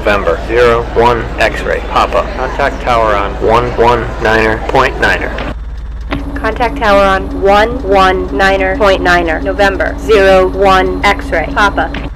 November 01 X-ray Papa. Contact tower on 119er.9er. Contact tower on 119.9er, November 01 X-ray, Papa.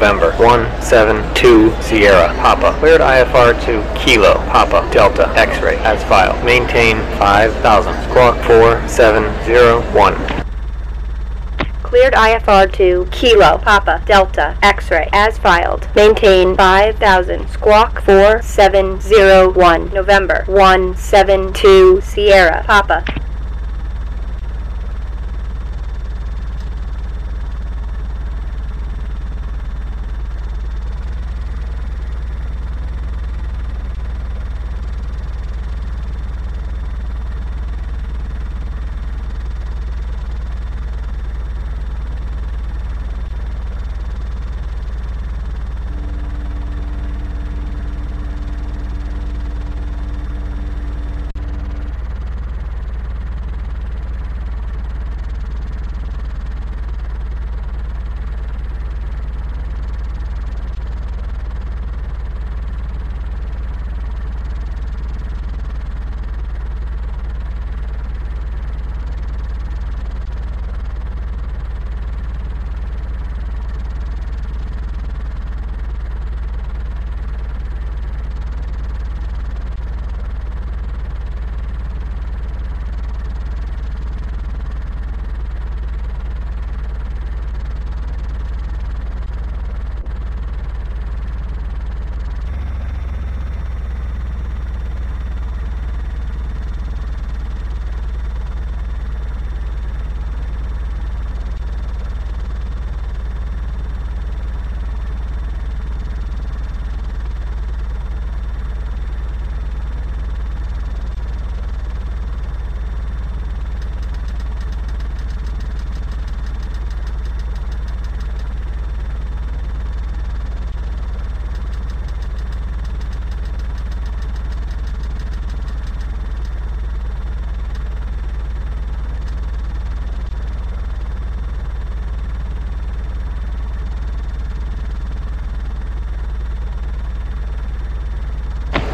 November 172 Sierra Papa. Cleared IFR to Kilo Papa Delta X-ray as filed. Maintain 5000. Squawk 4701. Cleared IFR to Kilo, Papa, Delta, X-ray, as filed. Maintain 5000, Squawk 4701, November 172 Sierra, Papa.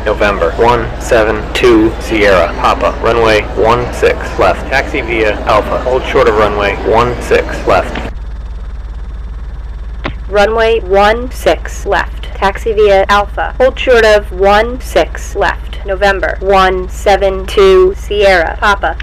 November 172 Sierra Papa runway 16 left taxi via Alpha hold short of runway 16 left Runway 16 left. Taxi via Alpha. Hold short of 16 left. November 172 Sierra Papa.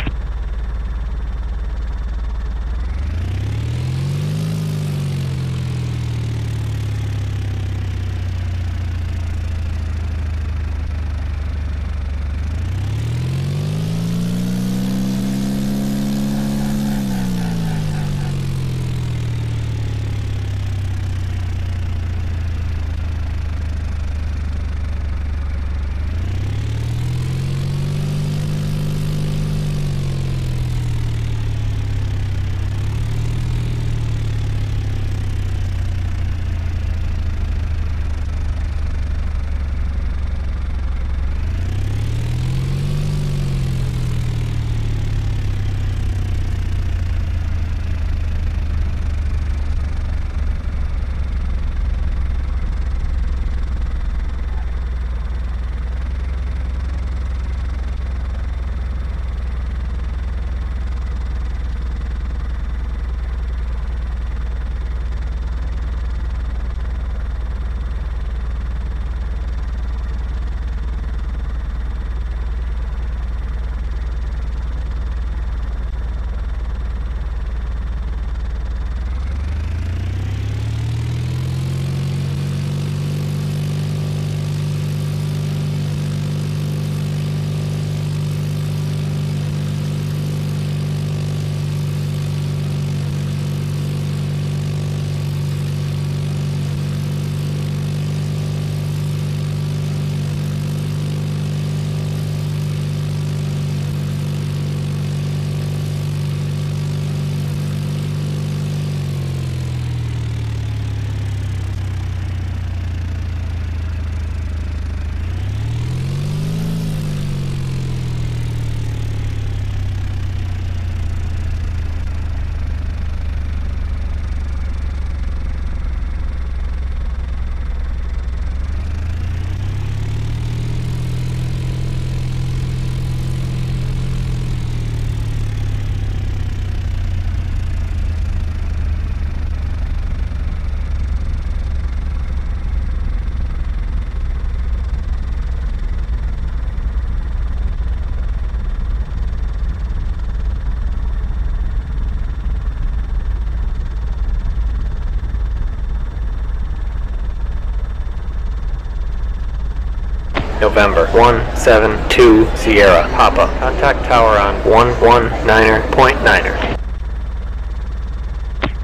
November 172 Sierra Papa contact tower on 119er.9er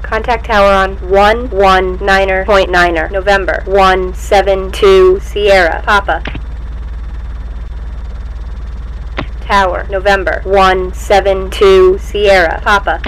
Contact tower on 119.9er. November 172 Sierra Papa. Tower. November 172 Sierra Papa.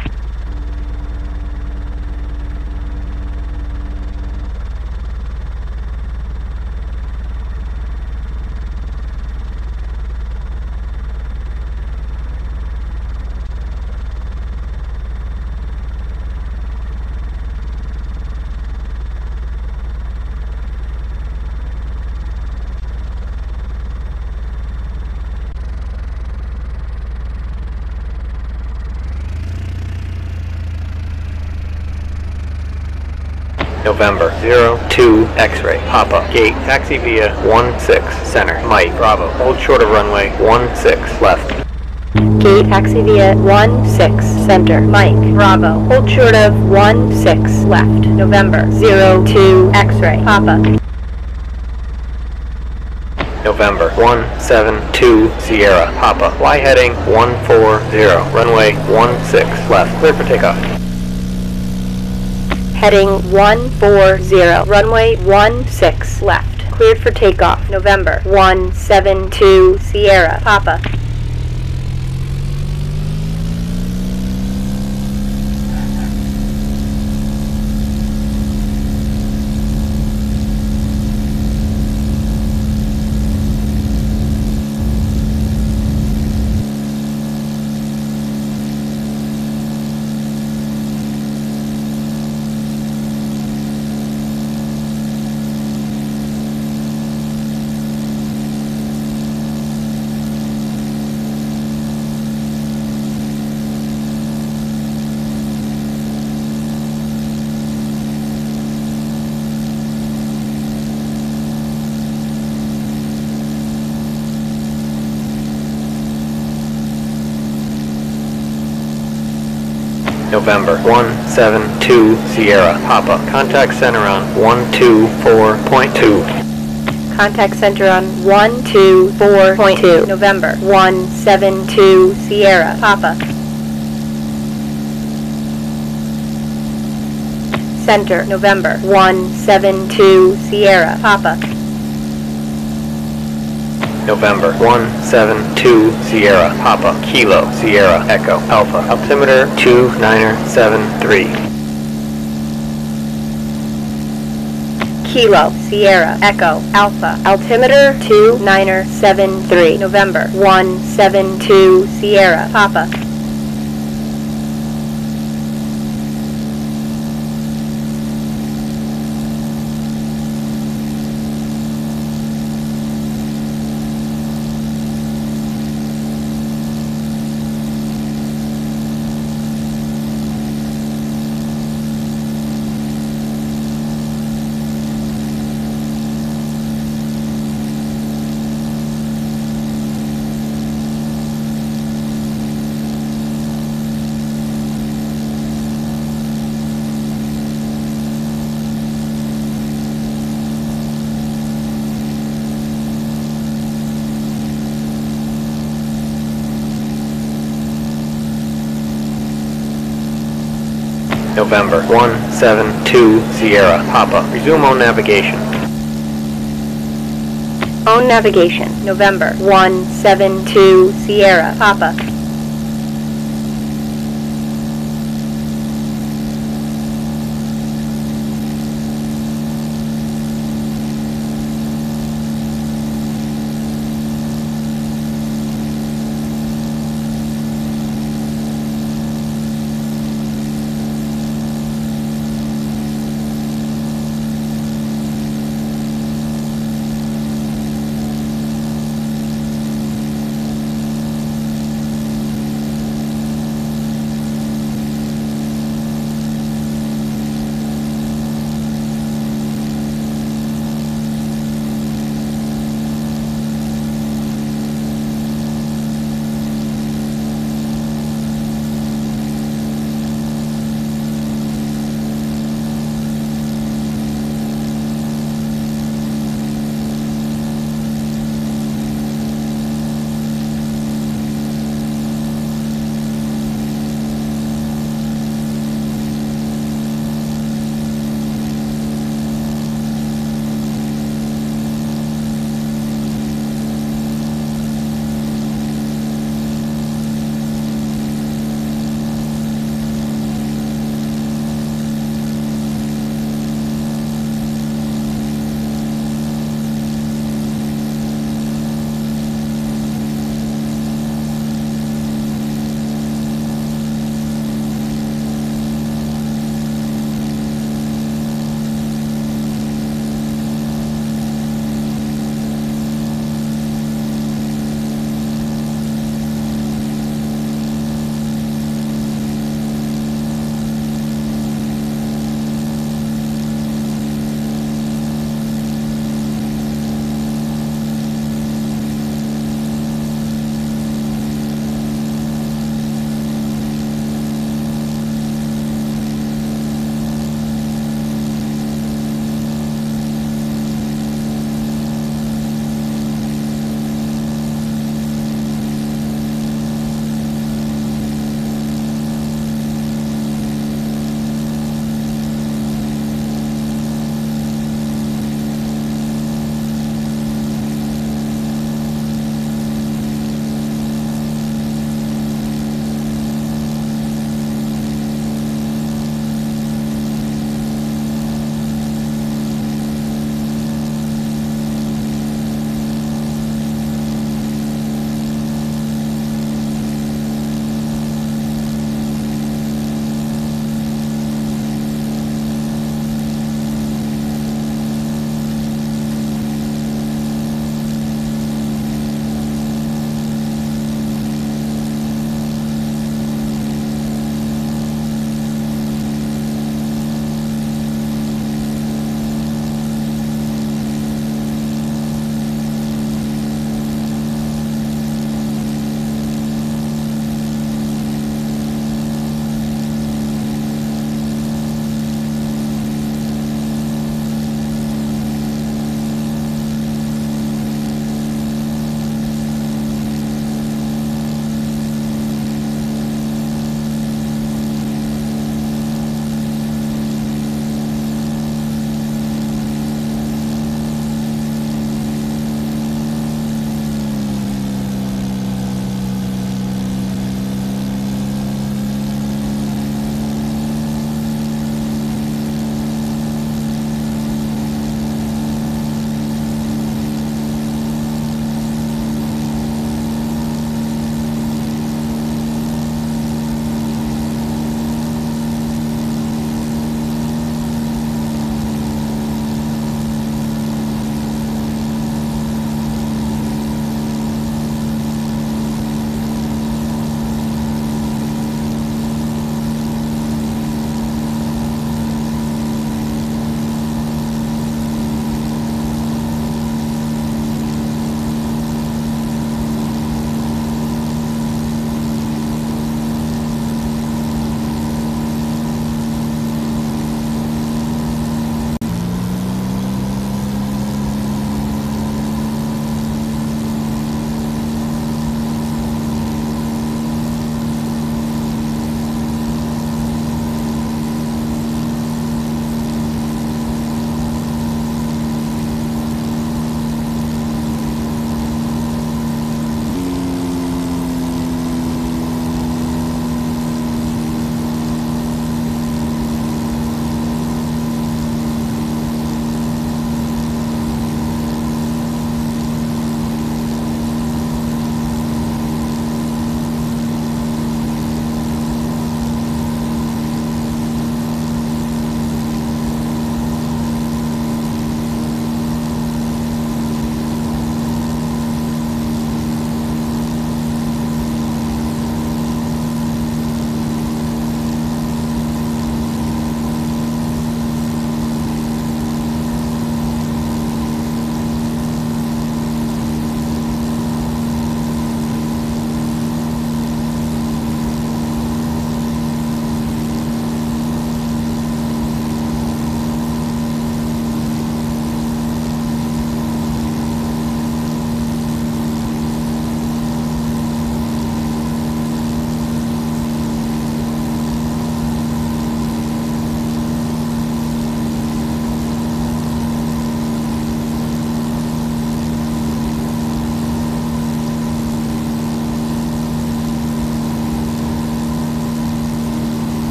November. 02 X-ray. Papa gate. Taxi via 16 center. Mike Bravo. Hold short of runway. 16 left. Gate. Taxi via 16 center. Mike Bravo. Hold short of 16 left. November. 02 X-ray. Papa. November. 172 Sierra. Papa Y heading 140 runway 16 left. Clear for takeoff Heading 140. Runway 16 left. Cleared for takeoff. November 172 Sierra Papa. November 172 Sierra Papa. Contact center on 124.2. Contact center on 124.2. November 172 Sierra Papa. Center November 172 Sierra Papa. November 172 Sierra Papa Kilo Sierra Echo Alpha Altimeter 2973 Kilo Sierra Echo Alpha Altimeter 2973 November 172 Sierra Papa. November 172 Sierra. Papa Resume on navigation. Own navigation November 172 Sierra. Papa.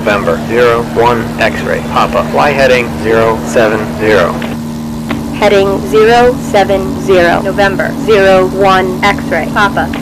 November 01 X-ray Papa. Fly heading 070. Heading 070. November 01 X-ray Papa.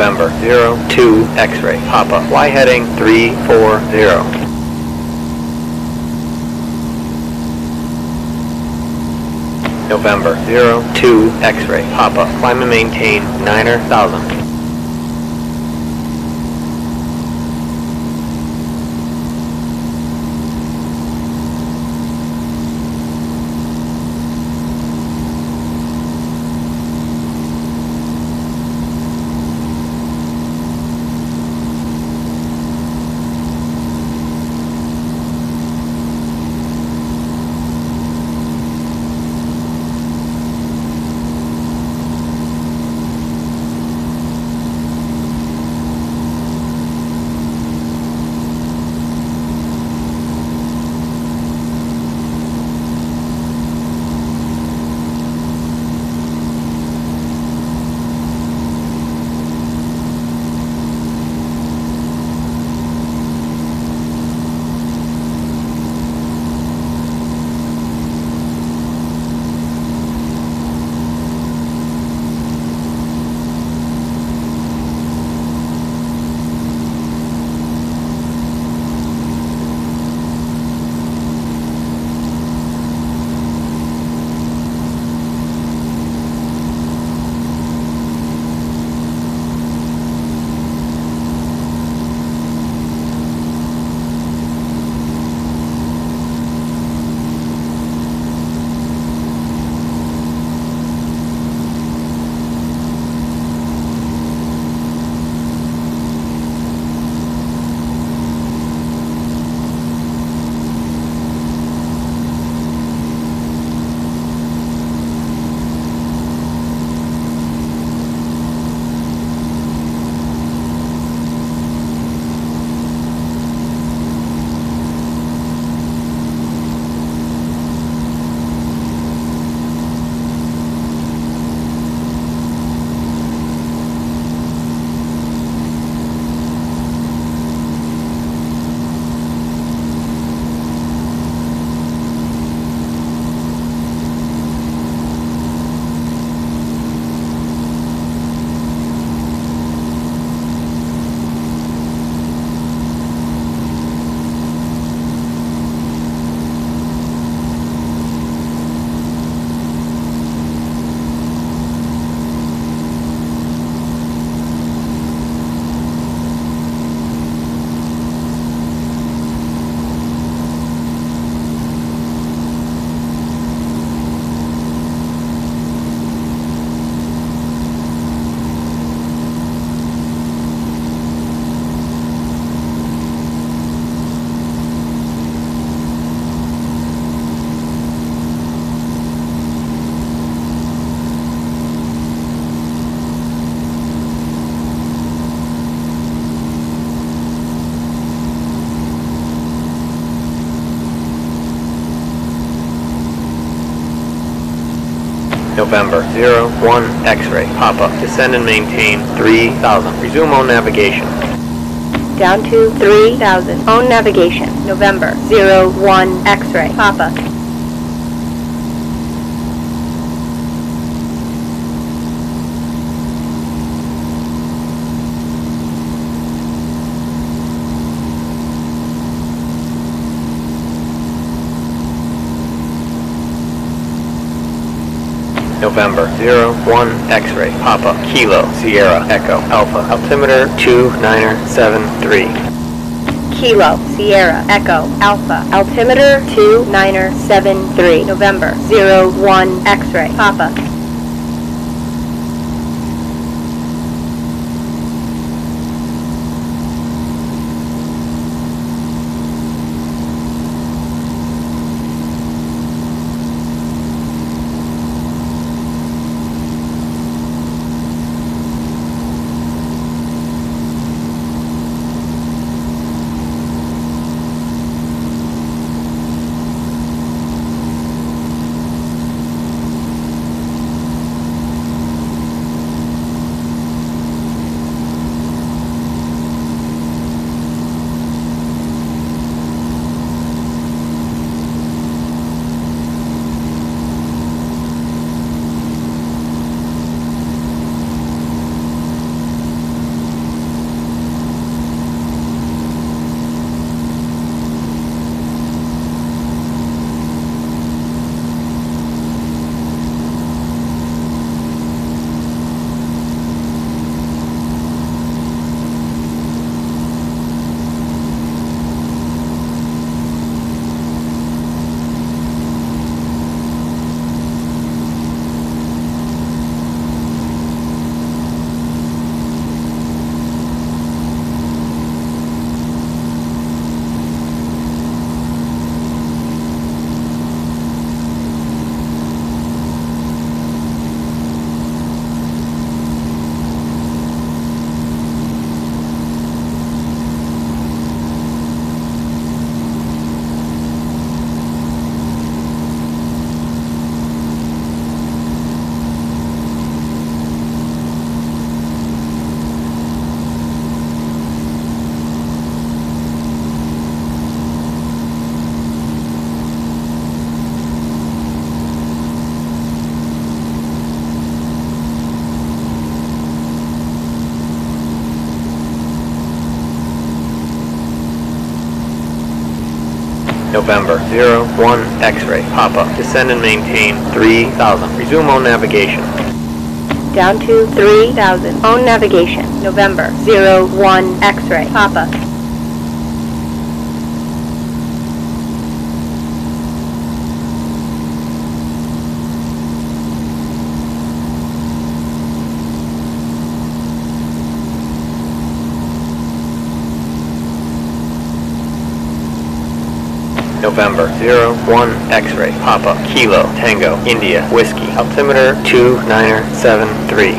November 02 X-ray Papa. Y heading 340. November 02 X-ray Papa. Climb and maintain 9000. November 01 X-ray Papa. Descend and maintain 3000. Resume on navigation. Down to 3000. Own navigation. November 01 X-ray Papa. November. 01 X-ray Papa Kilo Sierra Echo Alpha Altimeter 2973 Kilo Sierra Echo Alpha Altimeter 2973 November. 01 X-ray Papa November 01 X-ray Papa. Descend and maintain 3000. Resume on navigation. Down to 3000. Own navigation. November 01 X-ray Papa. November. 01 X-ray Papa Kilo Tango India Whiskey. Altimeter 2973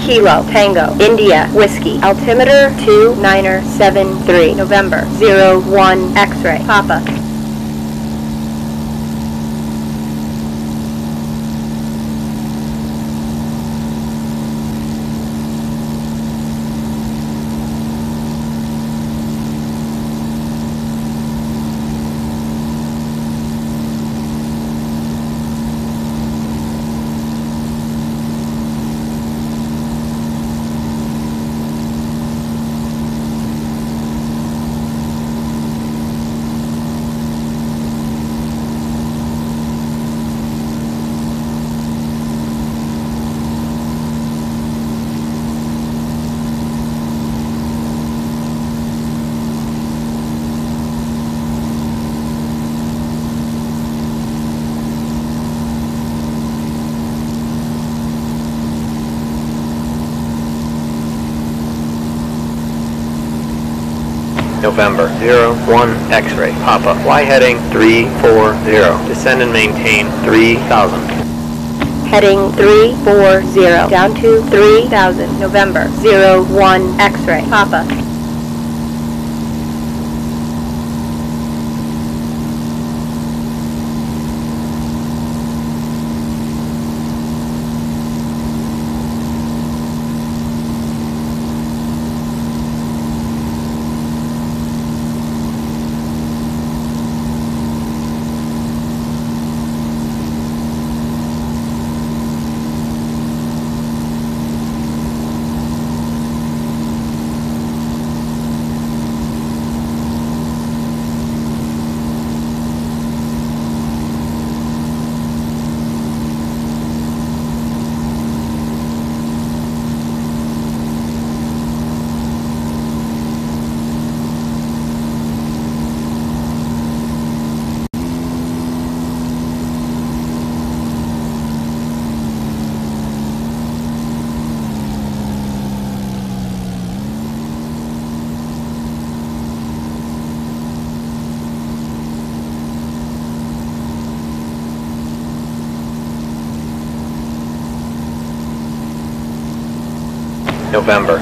Kilo Tango India Whiskey. Altimeter 2973 November. 01 X-ray Papa November 01 X-ray. Papa Y heading 340. Descend and maintain 3000. Heading 340 down to 3000 November 01 X-ray. Papa November.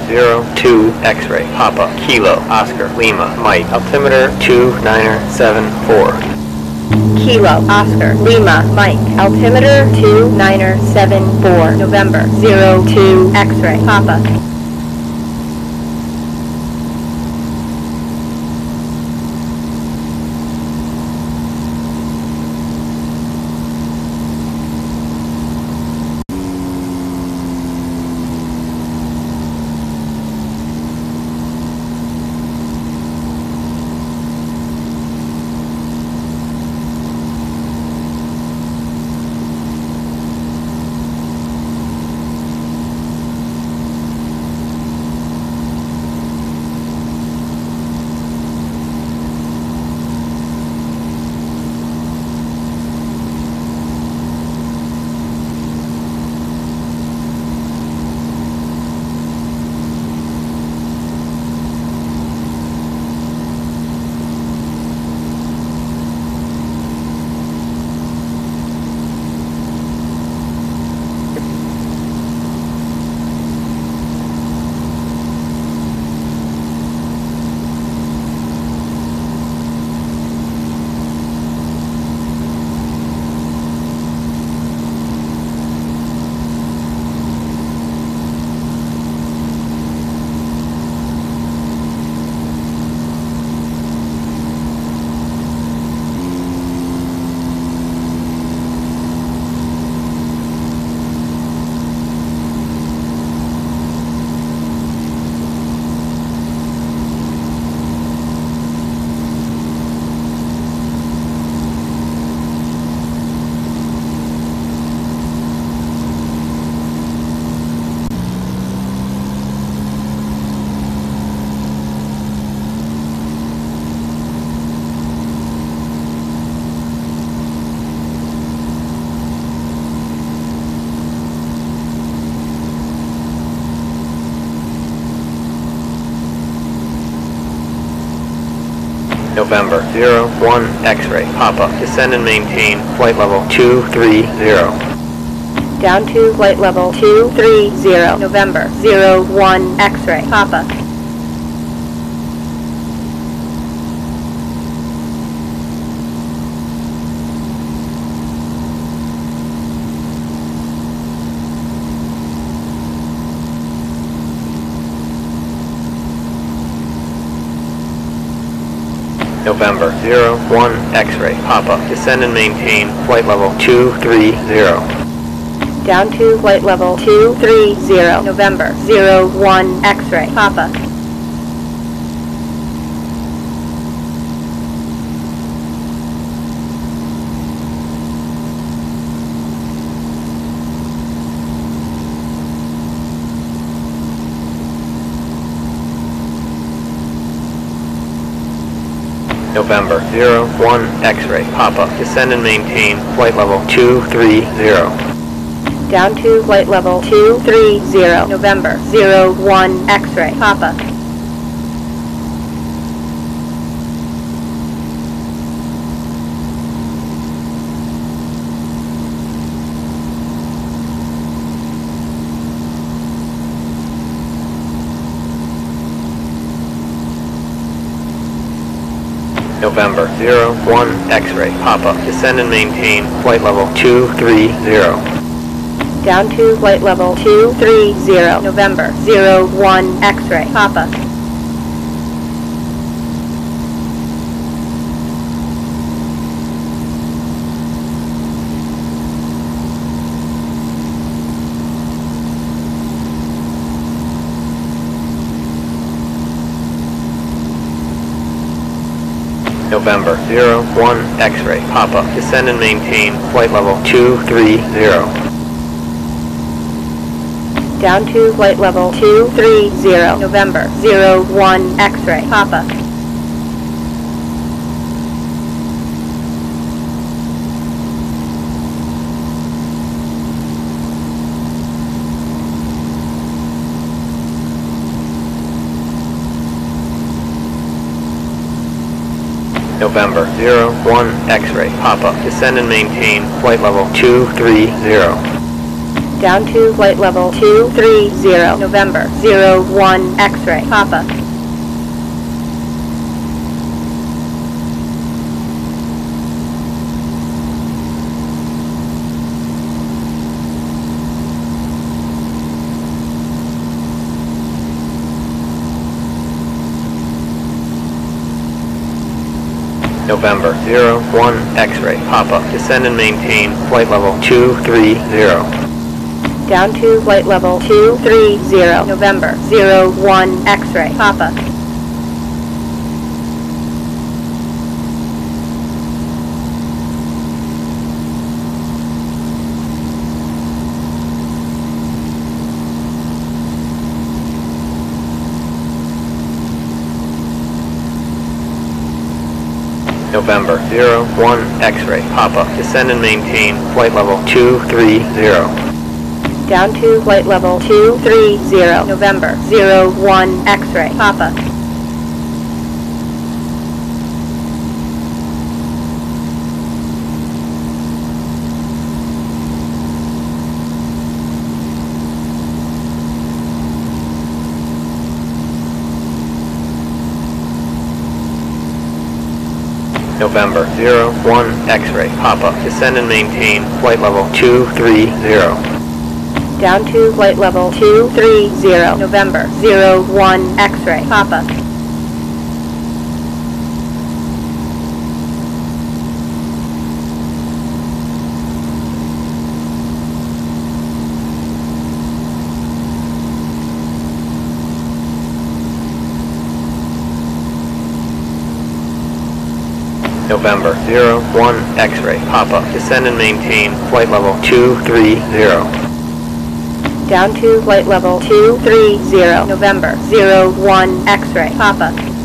02 X-ray Papa Kilo Oscar Lima Mike Altimeter 2974 Kilo, Oscar, Lima, Mike, altimeter 2974, November, 02, X-ray, Papa. November. 01 X-ray Papa Descend and maintain flight level 230 Down to flight level 230, November, 01, X-ray, Papa. November. 01 X-ray Papa Descend and maintain flight level 230 Down to flight level 230, November, 01, X-ray, Papa. November 01 X-ray, Papa, descend and maintain flight level 230. Down to flight level 230, November 01 X-ray, Papa. 001 X-ray Papa. Descend and maintain flight level 230. Down to flight level 230, November 01 X-ray Papa. November 01 X-ray Papa Descend and maintain flight level 230 Down to flight level 230, November, 01, X-ray, Papa. November. 01 X-ray. Papa Descend and maintain. Flight level 230 Down to flight level 230, November. 01, X-ray, Papa. November 01 X-ray Papa. Descend and maintain flight level 230. Down to flight level 230, November 01, X-ray, Papa. November 01 X-ray Papa. Descend and maintain flight level 230. Down to flight level 230, November 01, X-ray, Papa. November 01 X-ray Papa. Descend and maintain flight level 230. Down to flight level 230, November 01, X-ray, Papa. November 01 X-ray Papa. Descend and maintain flight level 230. Down to flight level 230, November 01, X-ray, Papa.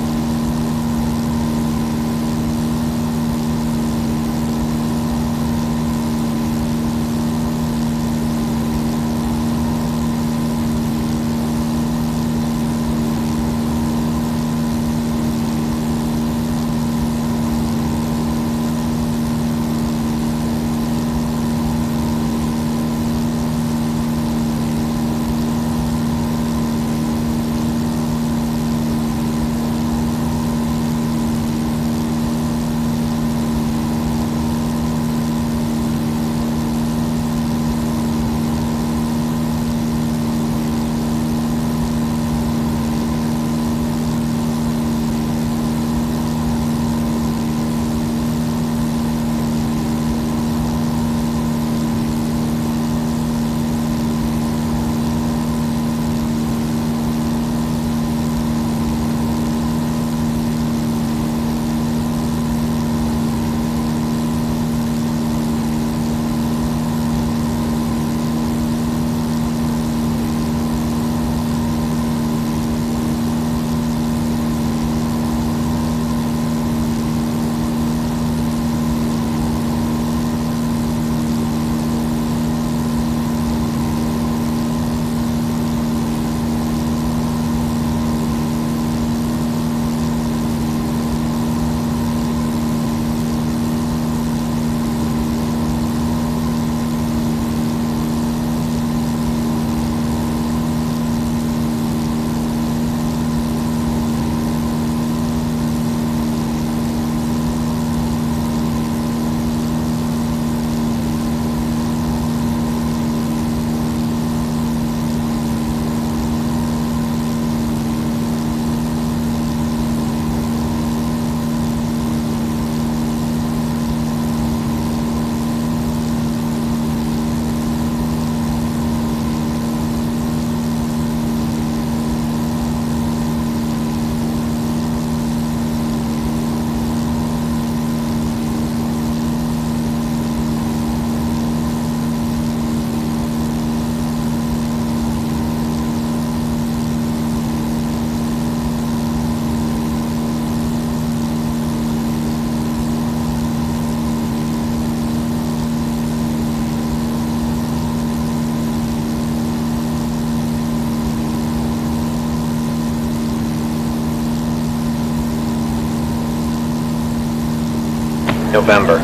November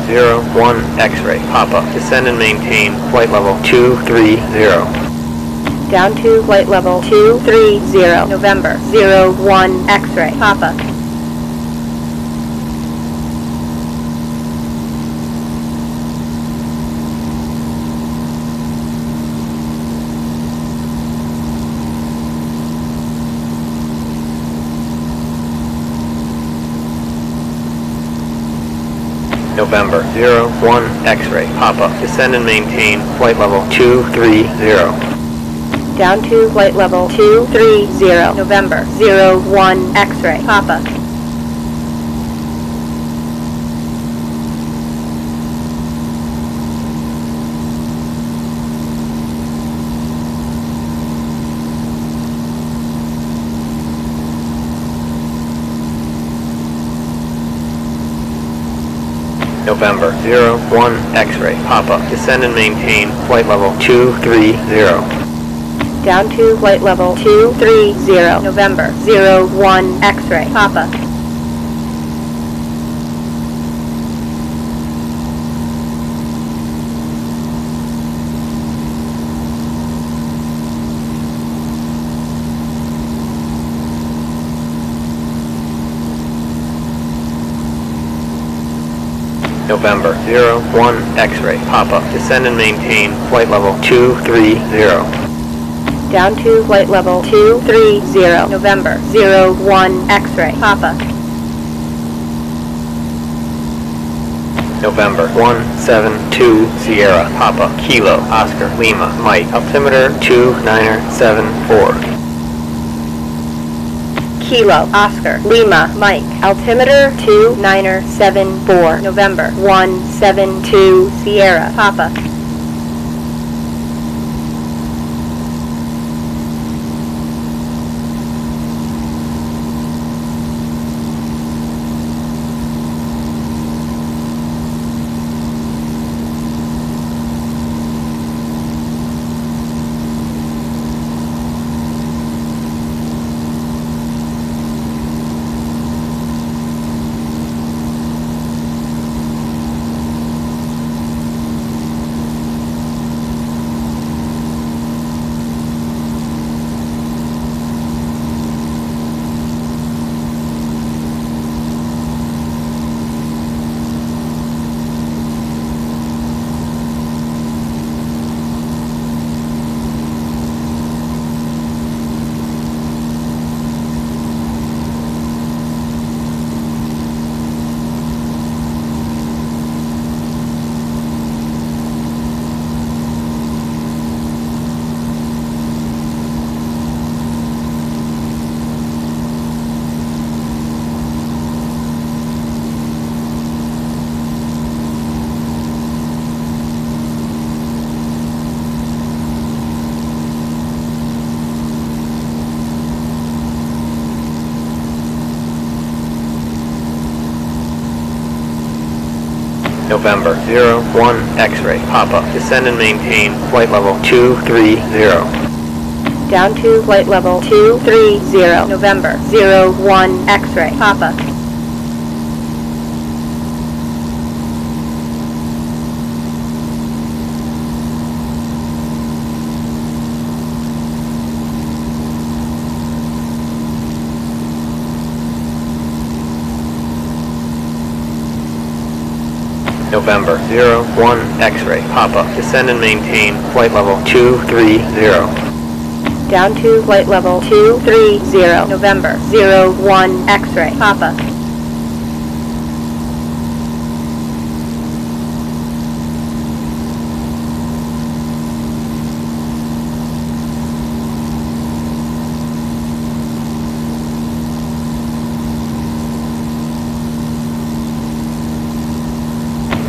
01 X-ray Papa. Descend and maintain flight level 230. Down to flight level 230, November 01 X-ray, Papa. November 01 X-ray Papa. Descend and maintain flight level 230. Down to flight level 230, November 01 X-ray, Papa. November 01 X-ray Papa. Descend and maintain flight level 230. Down to flight level 230, November 01 X-ray, Papa. November 01 X-ray Papa. Descend and maintain flight level 230. Down to flight level 230, November 01 X-ray, Papa. November 172 Sierra Papa Kilo Oscar Lima Mike Altimeter 2974 Kilo, Oscar, Lima, Mike, altimeter 2974, November 172 Sierra, Papa. November 01 Papa. Descend and maintain flight level 230. Down to flight level 230, November 01 X-ray, Papa. November 01 X-ray Papa. Descend and maintain flight level 230. Down to flight level 230, November 01 X-ray, Papa.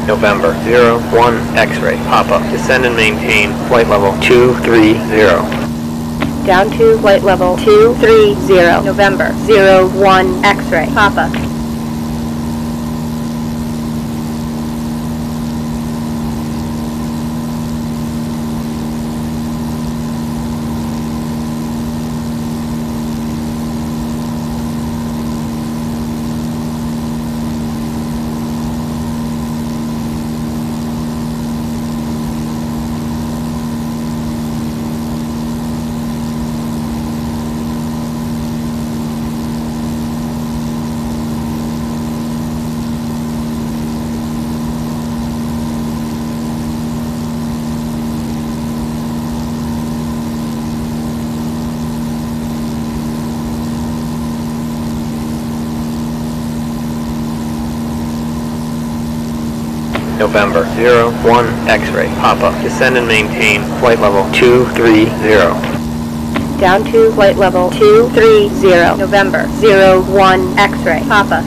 November 01 X-ray Papa. Descend and maintain flight level 230. Down to flight level 230, November 01 X-ray, Papa. November 01 X-ray Papa. Descend and maintain flight level 230. Down to flight level 230, November 01 X-ray, Papa.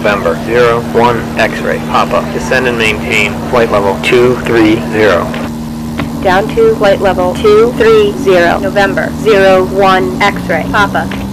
November 01 X-ray Papa. Descend and maintain flight level 230. Down to flight level 230, November 01 X-ray, Papa.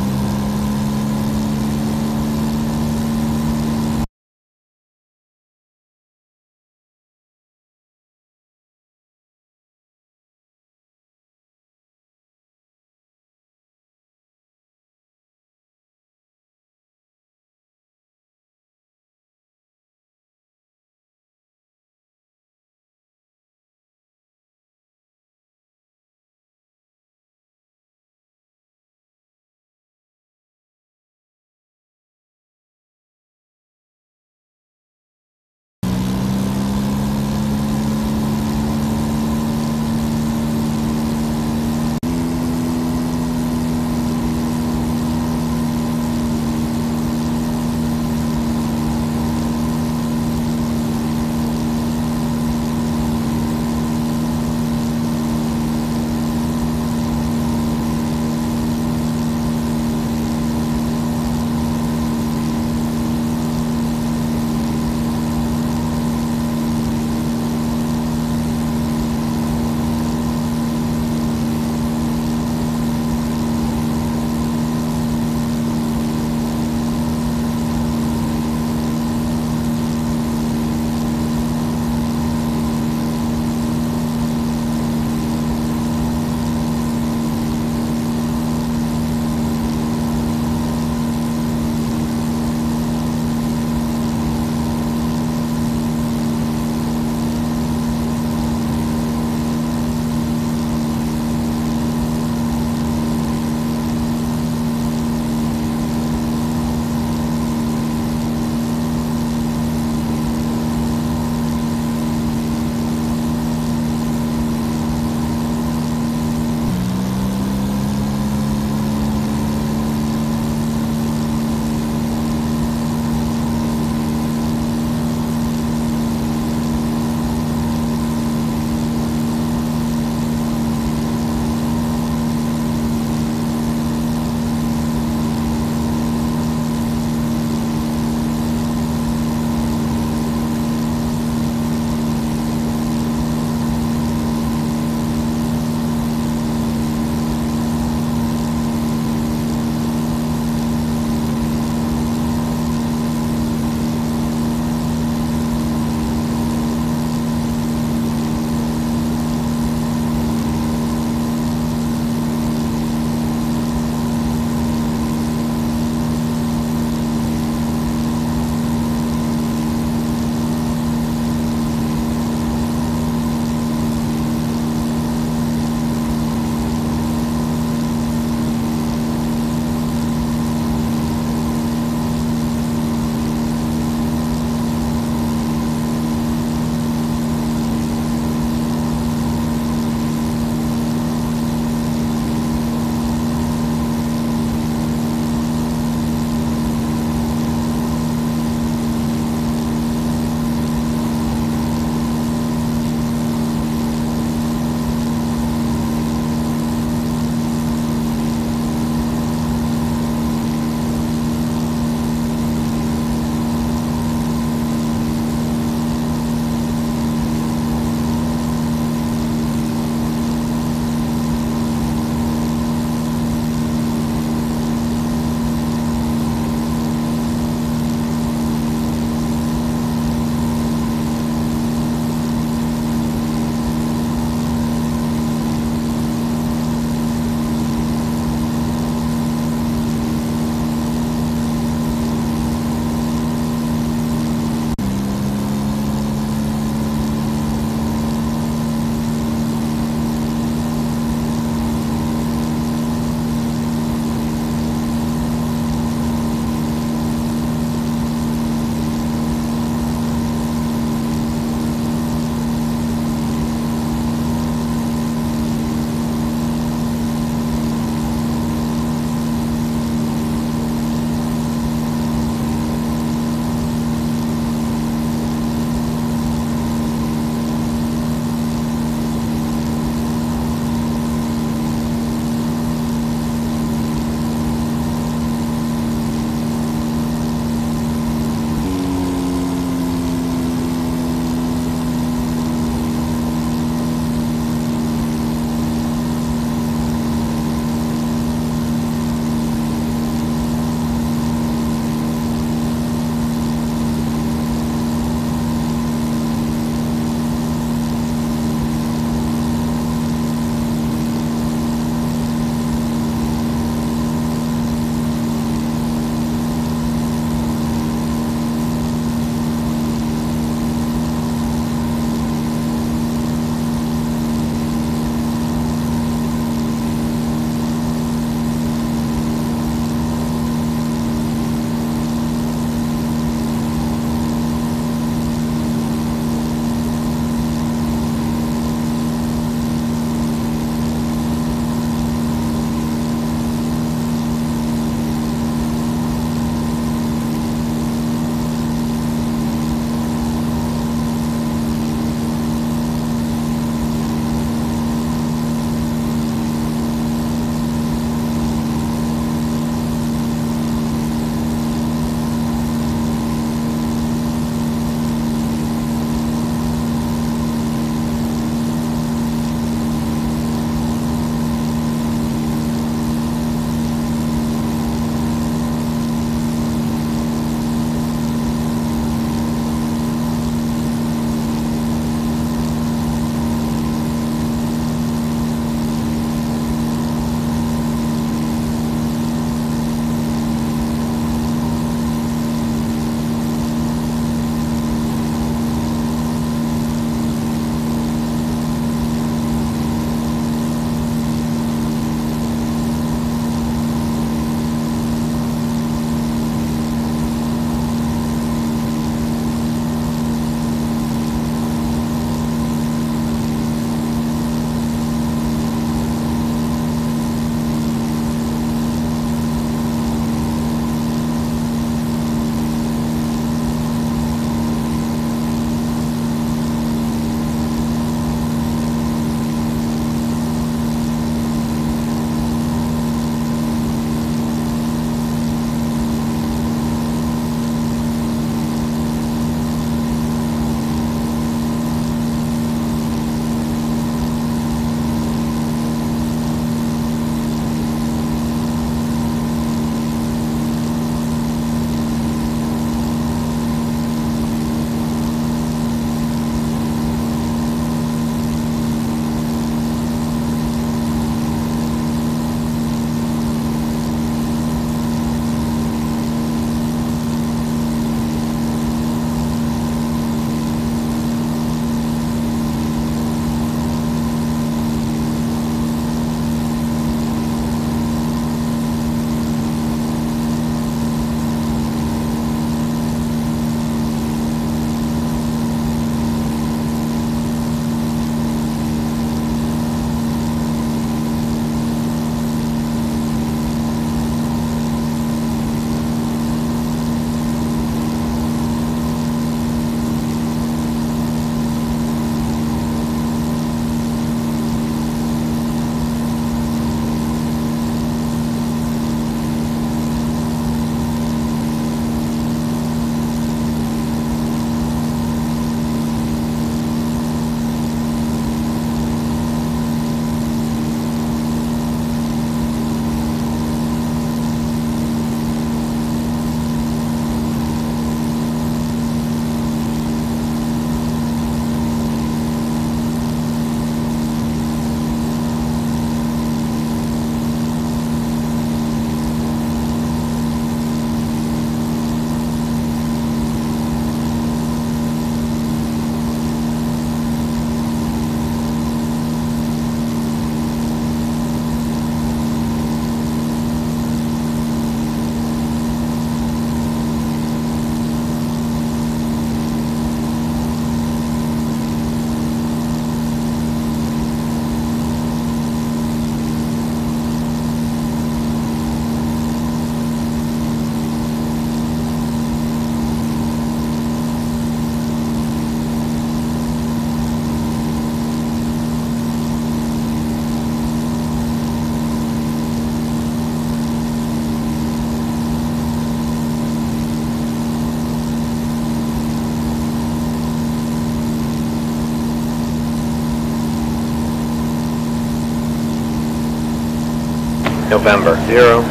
November.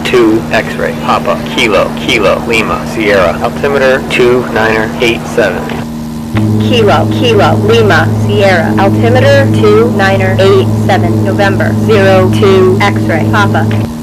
02 X-ray. Papa Kilo Kilo Lima Sierra. Altimeter 2987 Kilo, Kilo, Lima, Sierra, altimeter 2987, November, 02, X-ray, Papa.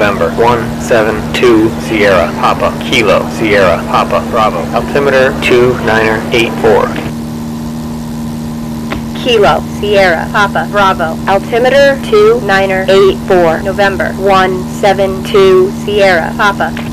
November. 172 Sierra Papa. Kilo Sierra Papa. Bravo. Altimeter 2984 Kilo, Sierra, Papa, Bravo, altimeter 2984, November. 172, Sierra, Papa.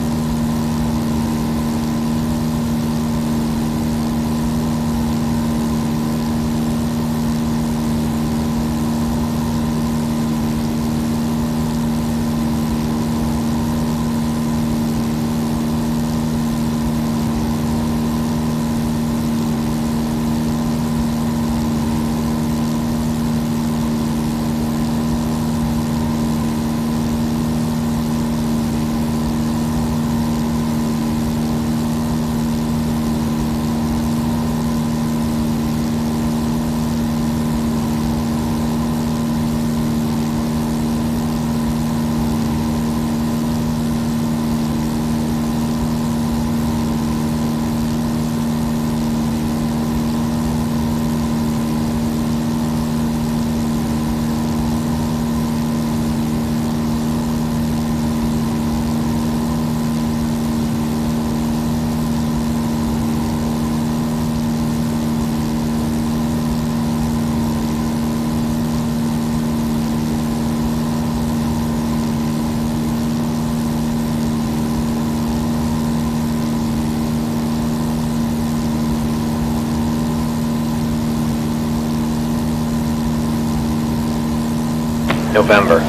November.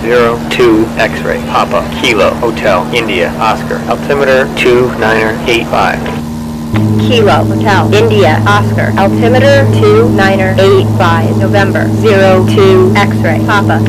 02 X-ray Papa Kilo Hotel India Oscar. Altimeter 2985 Kilo, Hotel, India, Oscar, altimeter 2985, November. 02, X-ray, Papa.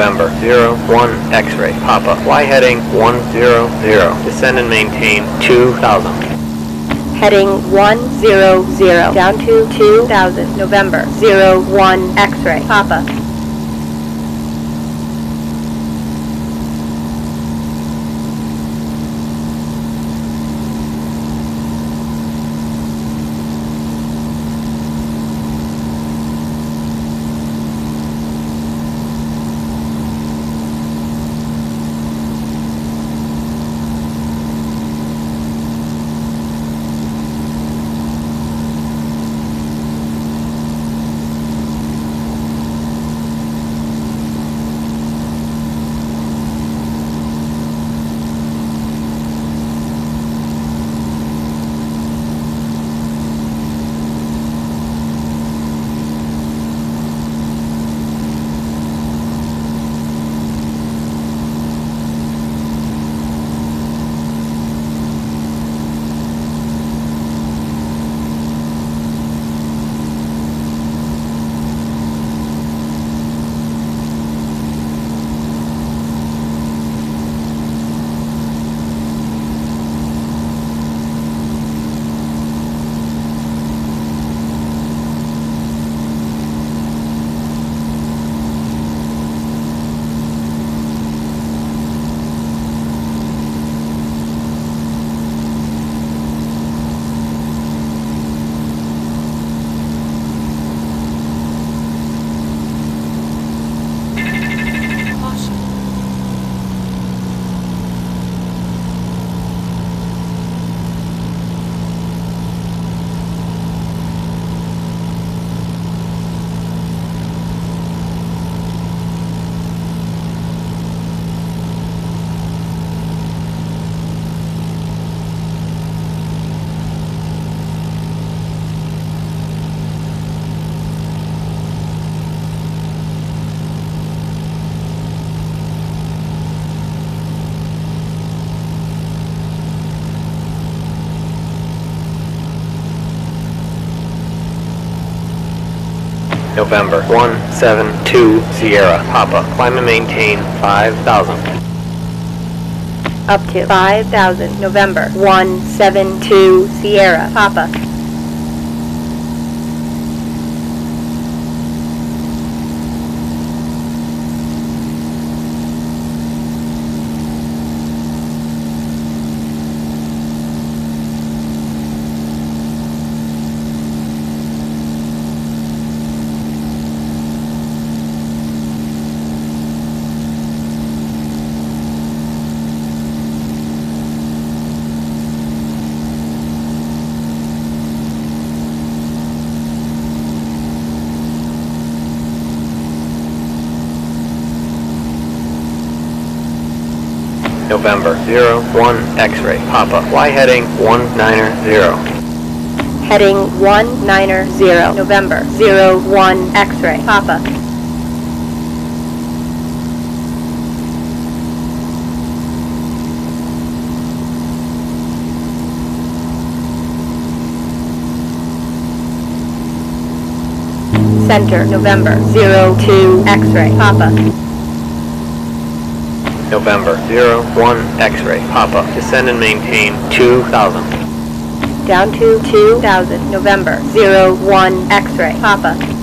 November. 01 X-ray Papa Y heading 100 descend and maintain 2000 Heading 100 down to 2000 November. 01 X-ray Papa November. 172 Sierra. Papa climb and maintain 5000 up to 5000 November. 172 Sierra. Papa November 01 X-ray Papa. Y heading 190 Heading 190 November. 01 X-ray. Papa. Center November. 02 X-ray. Papa November. 01 X-ray Papa descend and maintain 2000 down to 2000 November. 01 X-ray Papa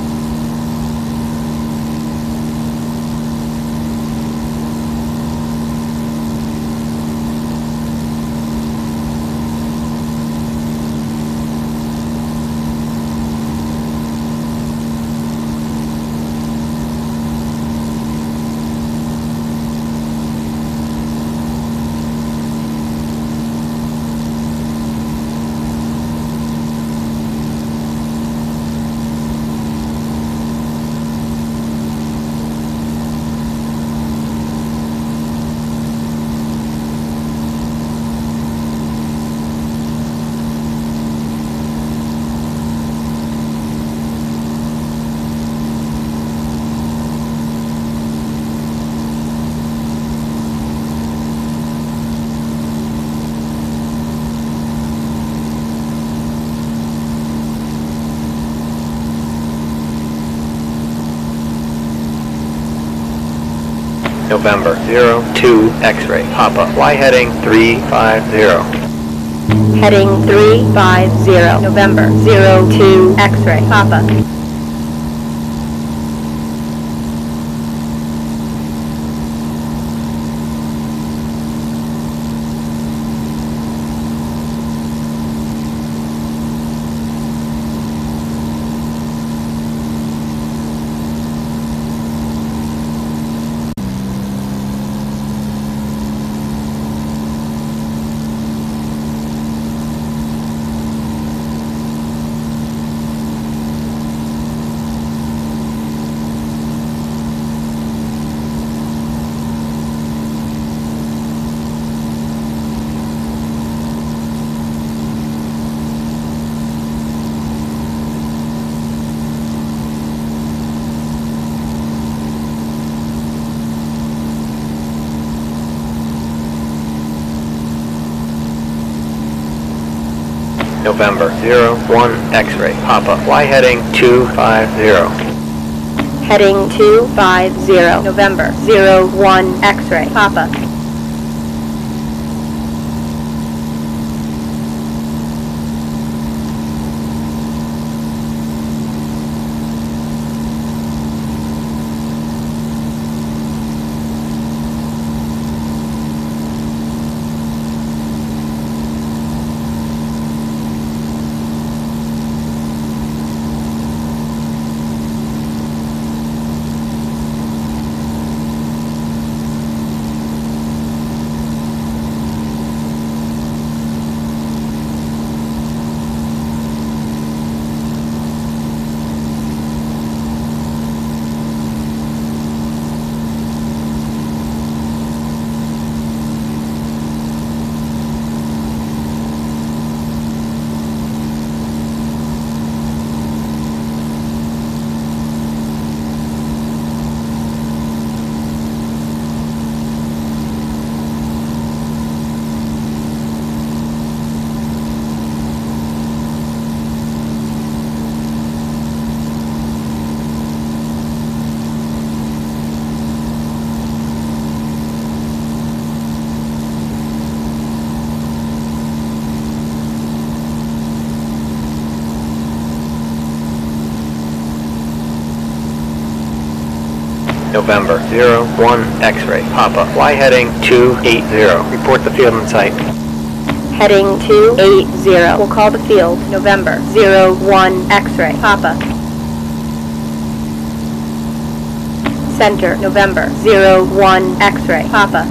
02 X-ray Papa. Fly heading 350. Heading 350, November 02 X-ray, Papa. November 01 X-ray Fly heading 250. Heading 250, November 01 X-ray, Papa. November 01 X-ray Papa. Fly heading 280. Report the field in sight. Heading 280, We'll call the field, November 01 X-ray, Papa. Center, November 01 X-ray, Papa.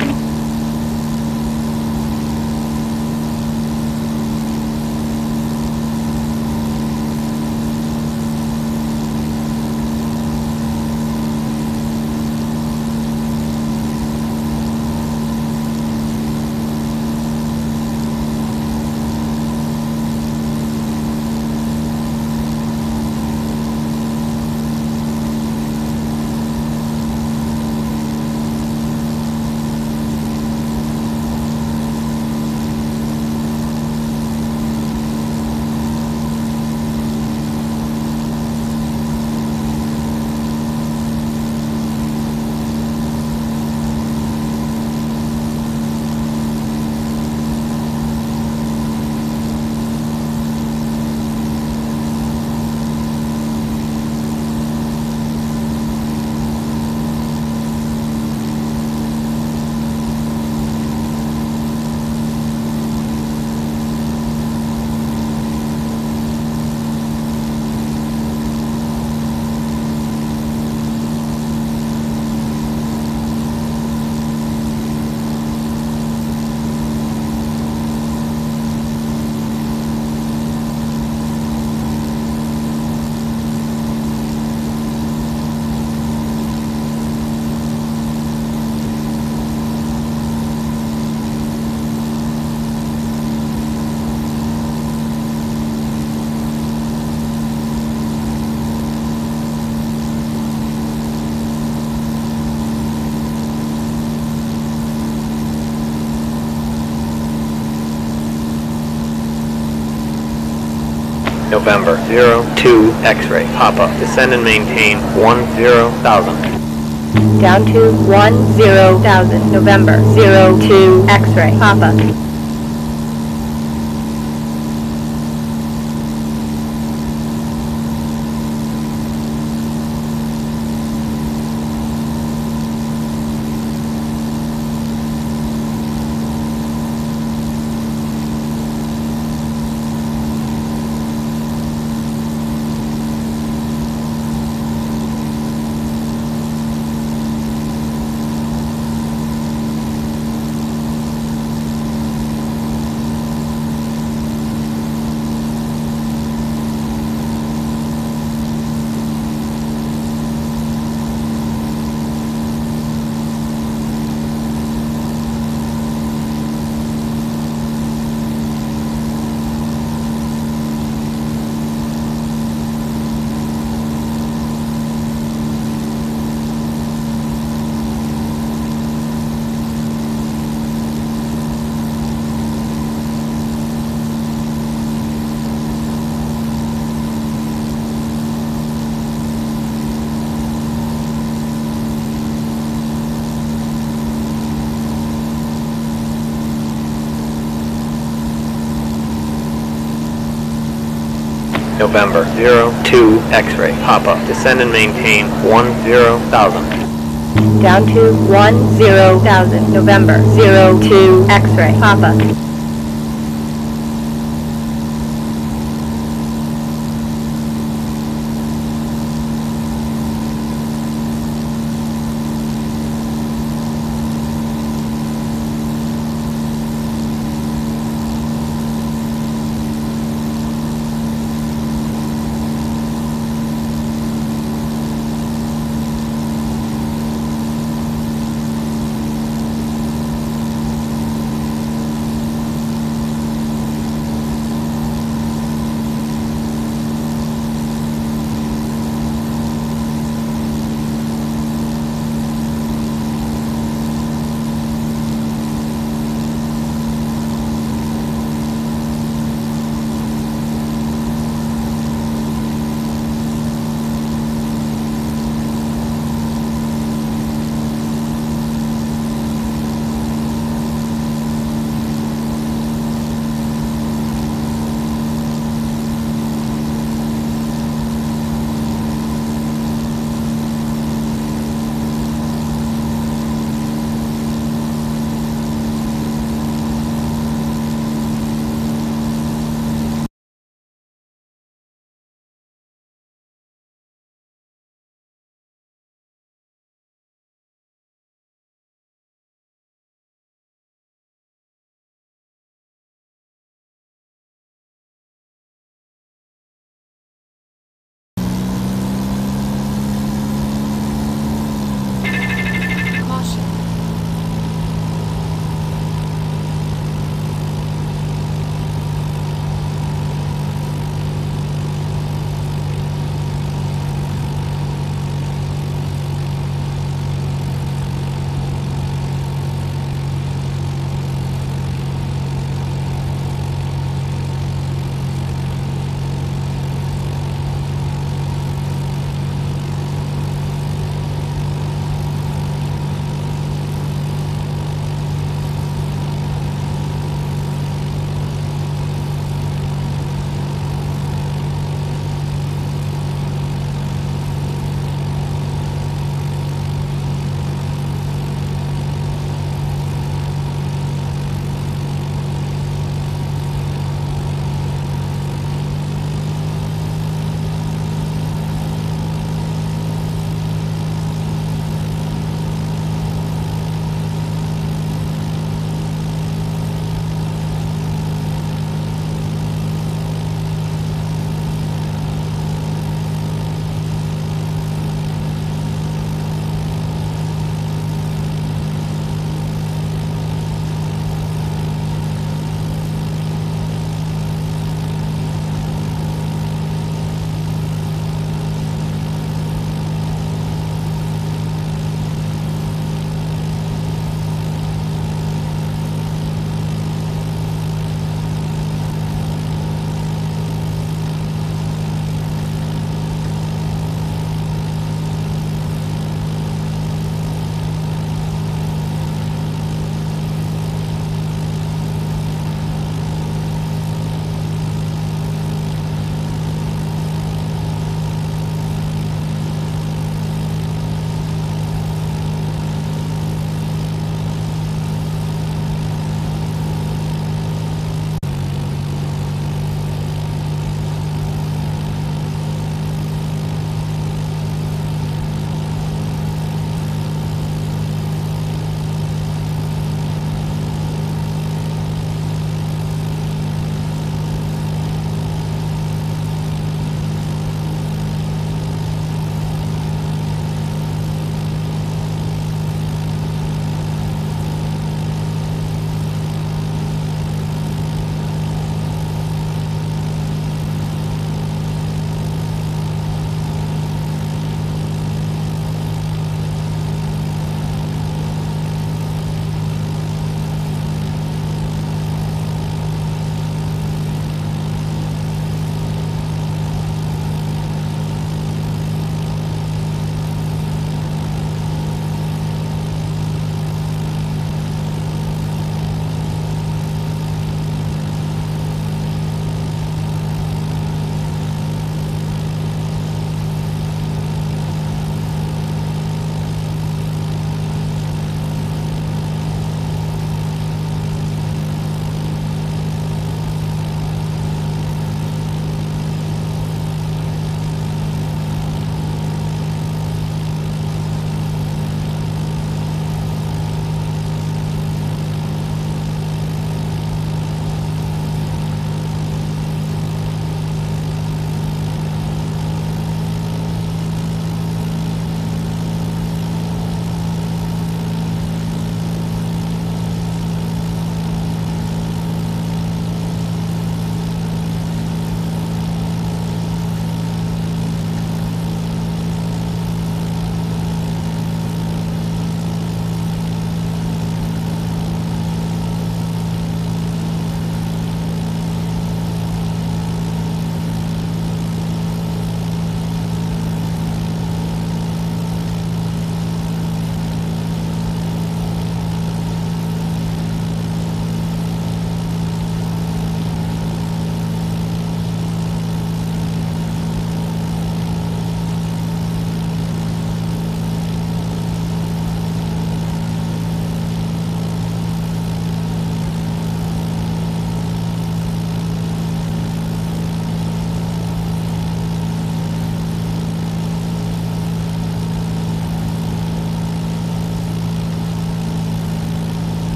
November 02 X-ray Papa. Descend and maintain 10,000. Down to 10,000. November, 02, X-ray, Papa. November 02 X-ray Papa. Descend and maintain 10,000. Down to 10,000. November, 02, X-ray, Papa.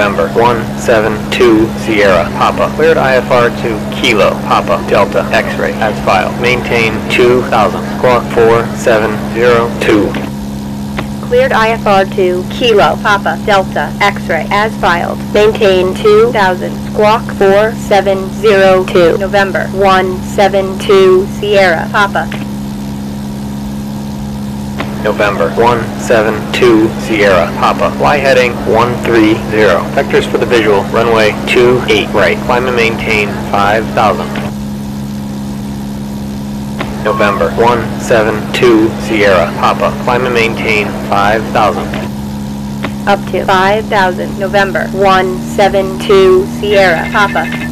November 172 Sierra Papa. Cleared IFR to Kilo Papa Delta X-ray as filed. Maintain 2000. Squawk 4702. Cleared IFR to Kilo Papa Delta X-ray as filed. Maintain 2000. Squawk 4702. November 172 Sierra Papa. November 172 Sierra Papa. Fly heading 130. Vectors for the visual. Runway 28 right. Climb and maintain 5000. November 172 Sierra Papa. Climb and maintain 5000. Up to 5000. November 172 Sierra Papa.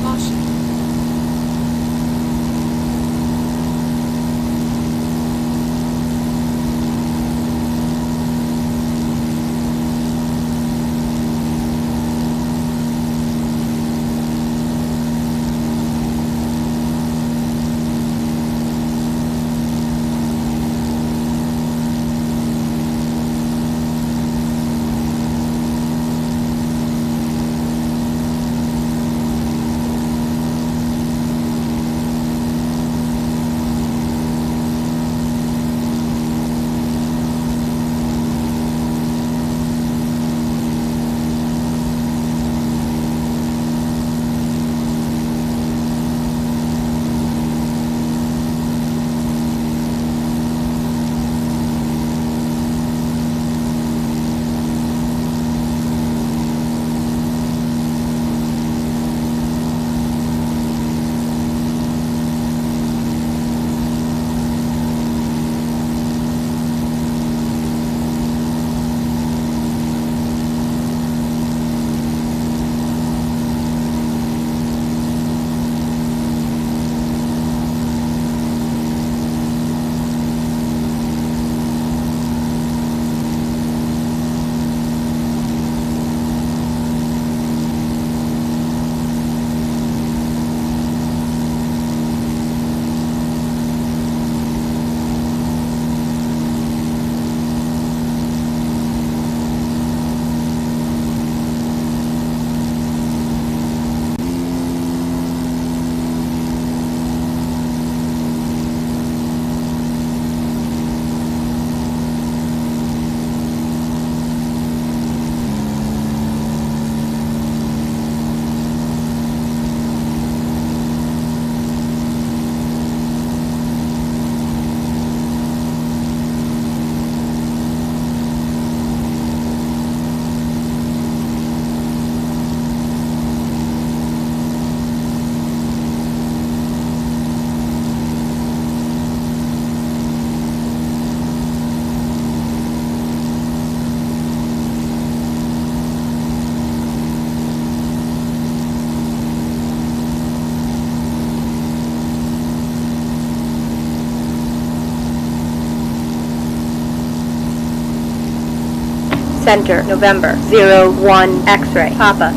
Center, November 01 X-ray Papa.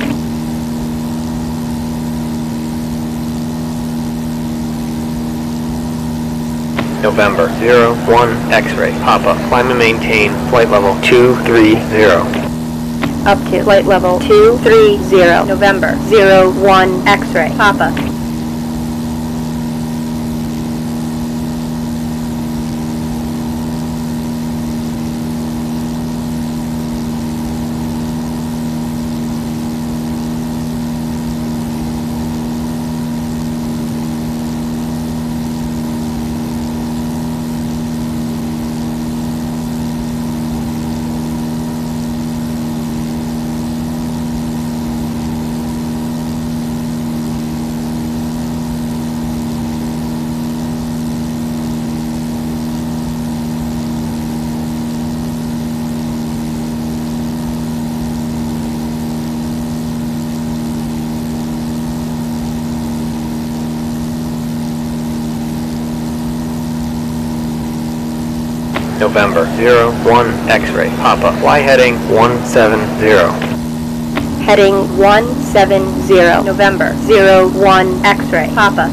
November 01 X-ray Papa. Climb and maintain flight level 230. Up to flight level 230. November 01 X-ray Papa. November 01 X-ray Papa. Fly heading 170. Heading 170. November 01 X-ray Papa.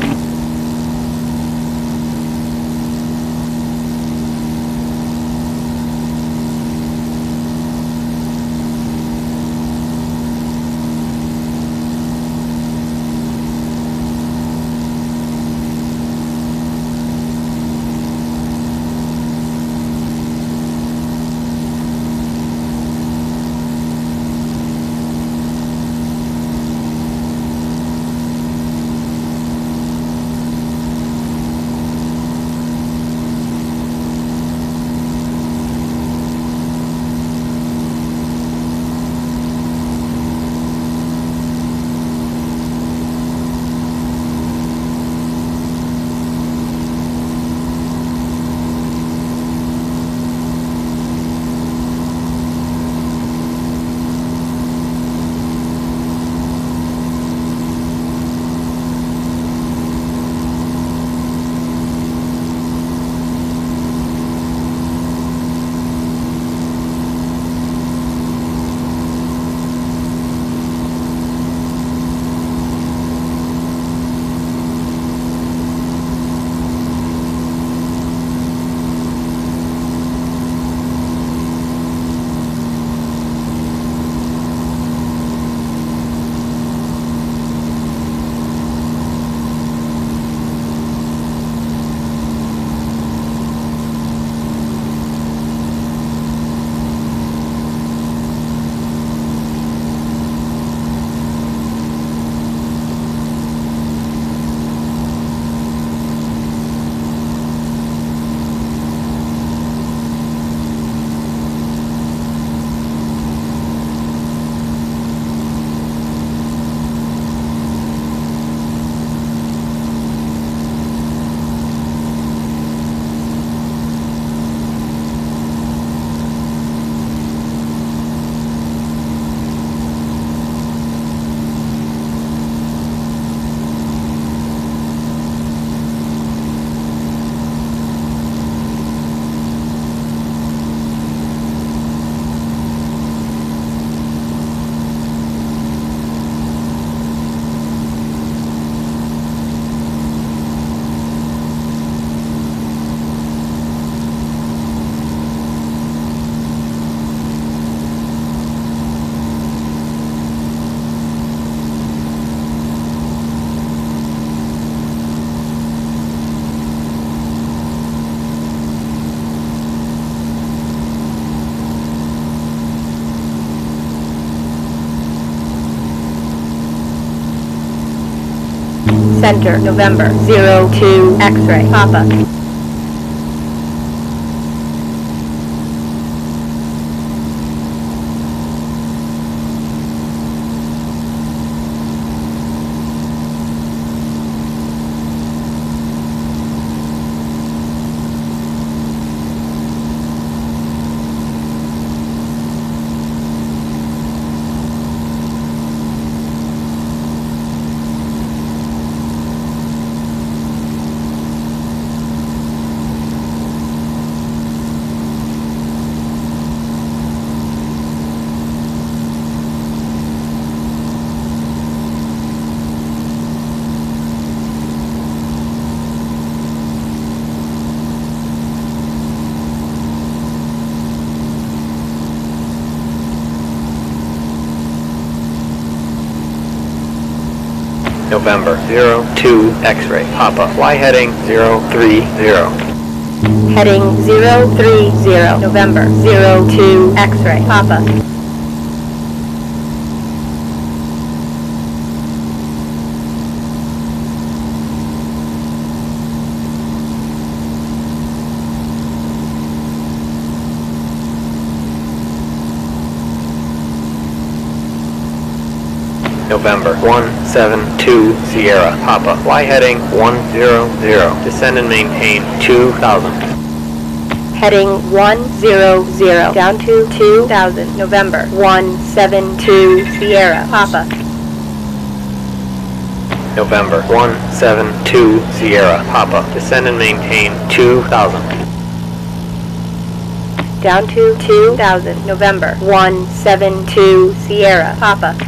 Center, November, 02 X-ray, Papa. November 02 X-ray, Papa. Fly heading 030. Heading 030, November, 02 X-ray, Papa. November 172 Sierra, Papa. Fly heading 100. Descend and maintain 2000. Heading 100, down to 2000, November, 172 Sierra, Papa. November 172 Sierra, Papa. Descend and maintain 2000. Down to 2000, November, 172 Sierra, Papa.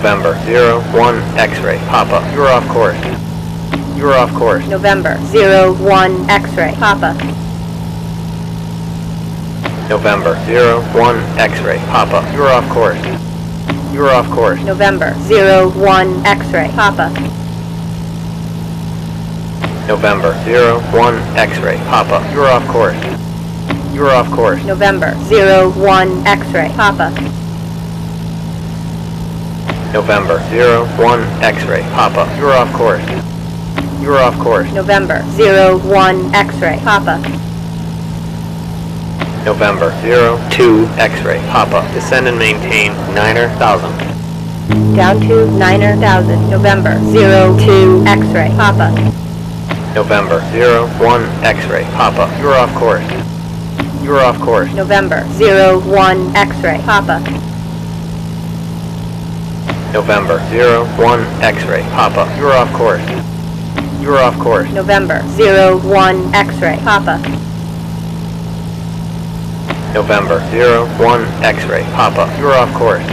November 01 X-ray Papa. You're off course. You're off course. November 01 X-ray Papa. November 01 X-ray Papa. You're off course. You're off course. November 01 X-ray Papa. November 01 X-ray Papa. You're off course. You're off course. November 01 X-ray Papa. November 01 X-ray Papa. You're off course. You're off course. November 01 X-ray Papa. November 02 X-ray Papa. Descend and maintain Niner 1000. Down to Niner 1000. November 02 X-ray Papa. November 01 X-ray Papa. You're off course. You're off course. November 01 X-ray Papa. November 01 X-ray Papa. You're off course. You're off course. November 01 X-ray Papa. November 01 X-ray Papa. You're off course.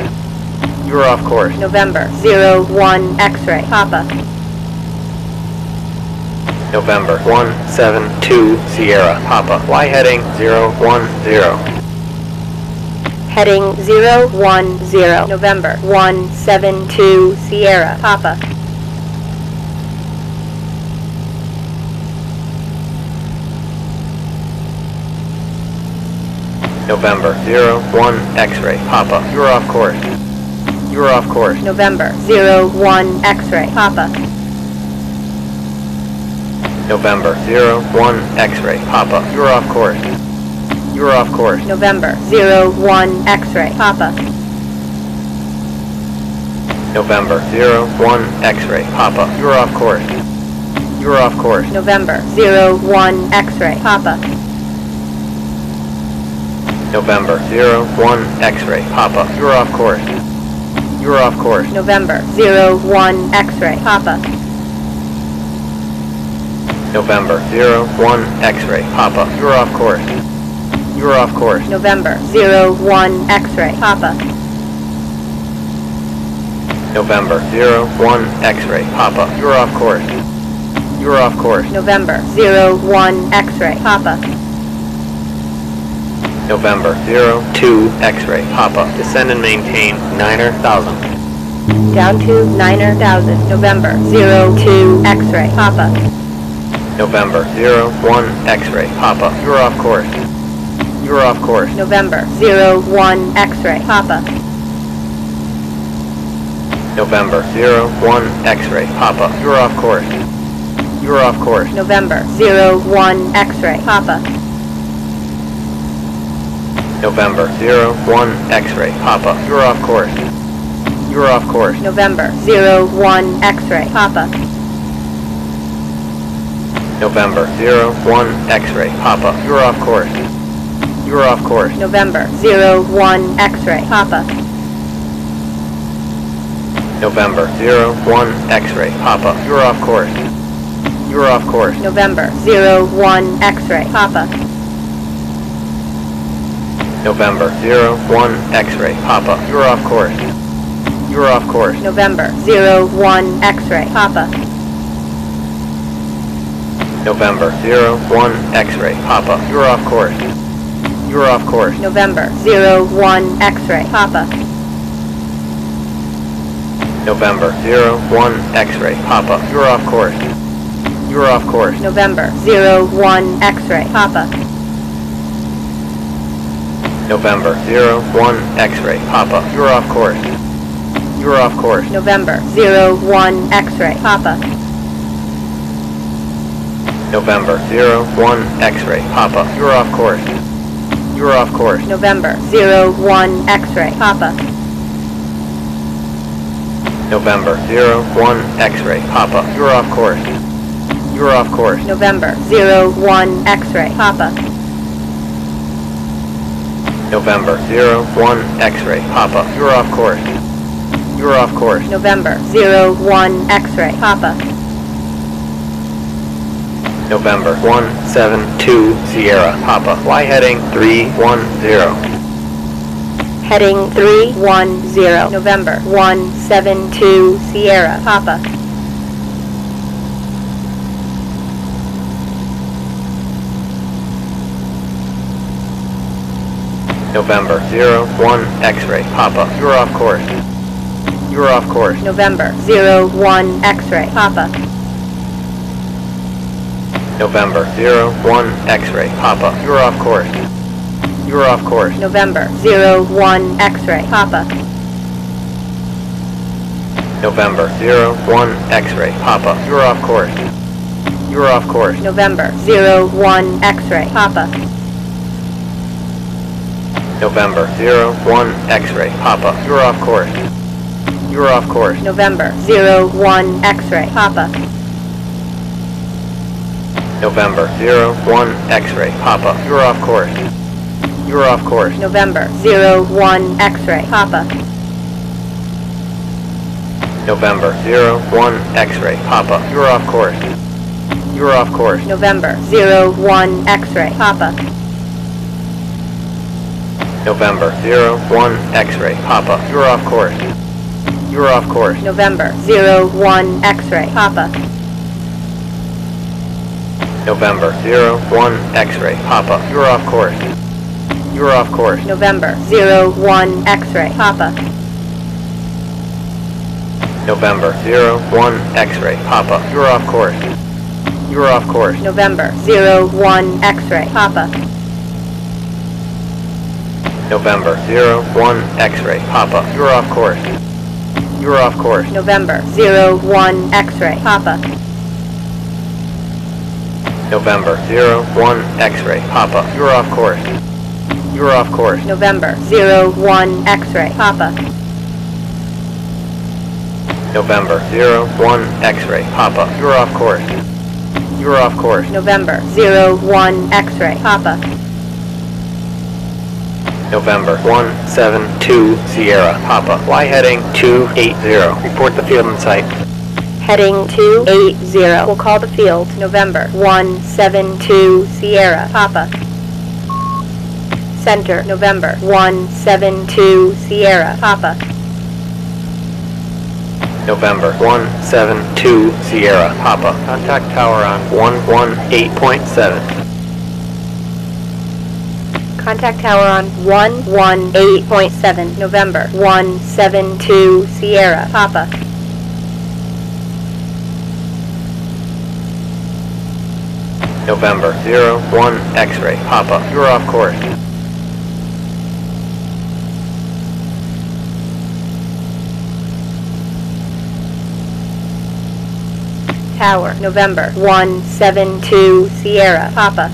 You're off course. November 01 X-ray Papa. November 172 Sierra Papa. Fly heading 010. Heading 010. November 172 Sierra Papa. November 01 X-ray Papa. You're off course. You're off course. November 01 X-ray Papa. November 01 X-ray Papa. You're off course. You're off course. November 01 X-ray Papa. November 01 X-ray Papa. You're off course. You're off course. November 01 X-ray Papa. November 01 X-ray Papa. You're off course. You're off course. November 01 X-ray Papa. November 01 X-ray Papa. You're off course. You're off course. November 01 X-ray Papa. November 01 X-ray Papa. You're off course. You're off course. November 01 X-ray Papa. November 02 X-ray Papa. Descend and maintain Niner 1000. Down to Niner 1000. November 02 X-ray Papa. November 01 X-ray Papa. You're off course. You're off course. November 01 X-ray Papa. November 01 X-ray Papa. You're off course. You're off course. November 01 X-ray Papa. November 01 X-ray Papa. You're off course. You're off course. November 01 X-ray Papa. November 01 X-ray Papa. You're off course. You're off course. November 01 X-ray Papa. November 01 X-ray Papa. You're off course. You're off course. November 01 X-ray Papa. November 01 X-ray Papa. You're off course. You're off course. November 01 X-ray Papa. November 01 X-ray Papa. You're off course. You're off course. November 01 X-ray Papa. November 01 X-ray Papa. You're off course. You're off course. November 01 X-ray Papa. November 01 X-ray Papa. You're off course. You're off course. November 01 X-ray Papa. November 01 X-ray Papa. You're off course. You're off course. November 01 X-ray Papa. November 01 X-ray Papa. You're off course. You're off course. November 01 X-ray Papa. November 01 X-ray Papa. You're off course. You're off course. November 01 X-ray Papa. November 172 Sierra Papa. Fly heading 310. Heading 310, November 172, Sierra, Papa. November 01 X-ray, Papa. You're off course. You're off course. November 01, X-ray, Papa. November 01 X-ray, Papa. You're off course. You're off course. November 01, X-ray, Papa. November 01 X-ray, Papa. You're off course. You're off course. November 01, X-ray, Papa. November 01 X-ray, Papa. You're off course. You're off course. November 01, X-ray, Papa. November 01 X-ray, Papa. You're off course. You're off course. November 01, X-ray, Papa. November 01 X-ray, Papa. You're off course. You're off course. November 01, X-ray, Papa. November 01 X-ray, Papa. You're off course. You're off course. November 01, X-ray, Papa. November 01 X-ray, Papa. You're off course. You're off course. November 01, X-ray, Papa. November 01 X-ray, Papa. You're off course. You're off course. November 01, X-ray, Papa. November 01 X-ray, Papa. You're off course. You're off course. November 01, X-ray, Papa. November 01 X-ray, Papa. You're off course. You're off course. November 01, X-ray, Papa. November 01 X-ray, Papa. You're off course. You're off course. November 01, X-ray, Papa. November 172 Sierra, Papa. Fly heading 280. Report the field in sight. Heading 280. We'll call the field. November 172, Sierra, Papa. Center, November 172, Sierra, Papa. November 172 Sierra, Papa. Contact tower on 118.7. Contact tower on 118.7, November 172, Sierra, Papa. November 01 X-ray, Papa. You're off course. Tower, November 172, Sierra, Papa.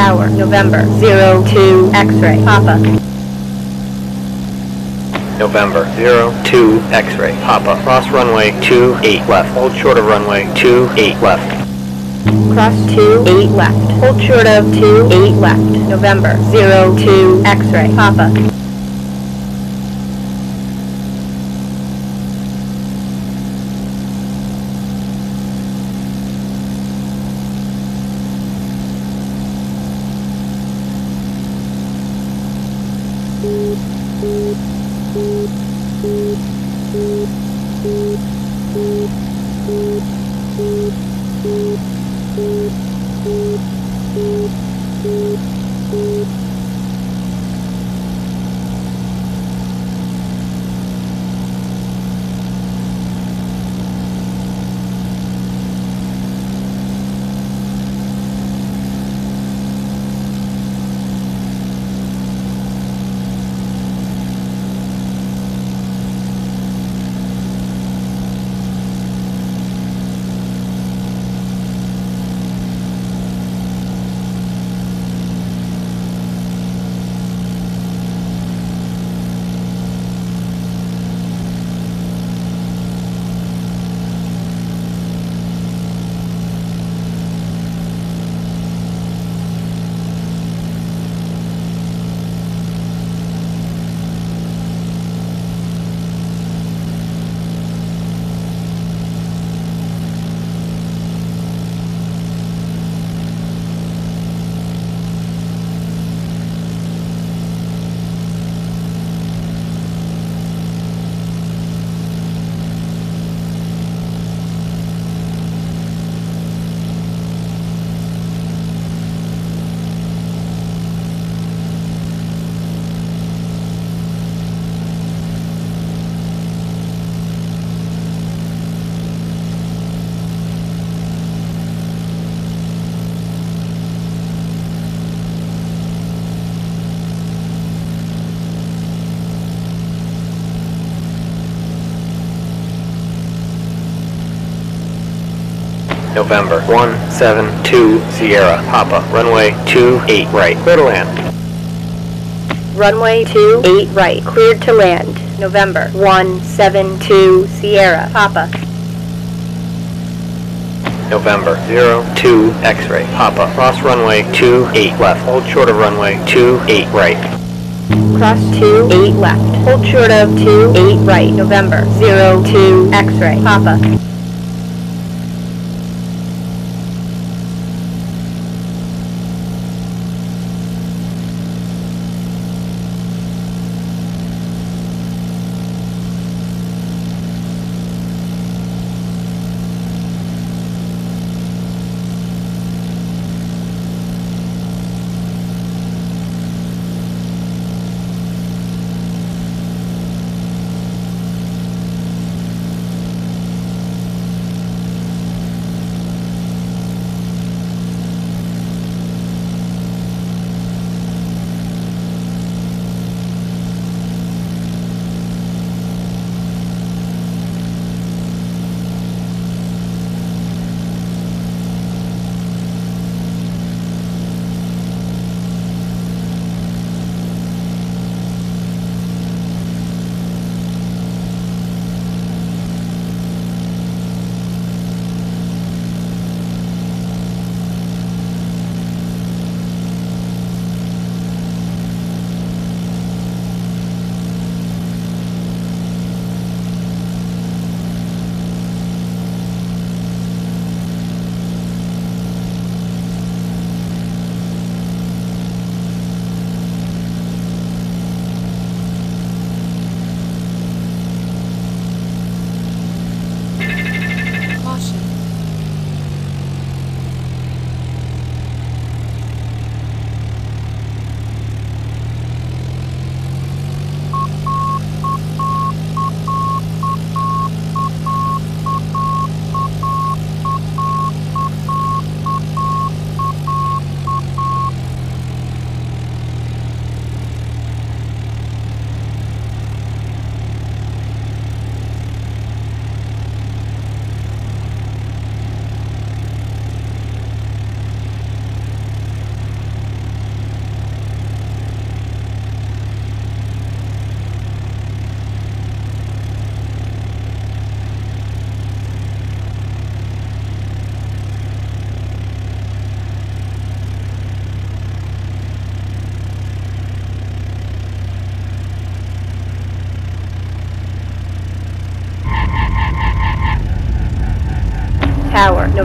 Tower, November 02, X-ray, Papa. November 02 X-ray, Papa. Cross runway 28 left. Hold short of runway 28 left. Cross 2, 8 left. Hold short of 2, 8 left. November 02, X-ray, Papa. November 172 Sierra Papa. Runway 28 right. Clear to land. Runway 28 right, cleared to land. November 172 Sierra Papa. November 02 X-ray Papa. Cross runway 28 left. Hold short of runway 28 right. Cross 28 left. Hold short of 28 right. November 02 X-ray Papa.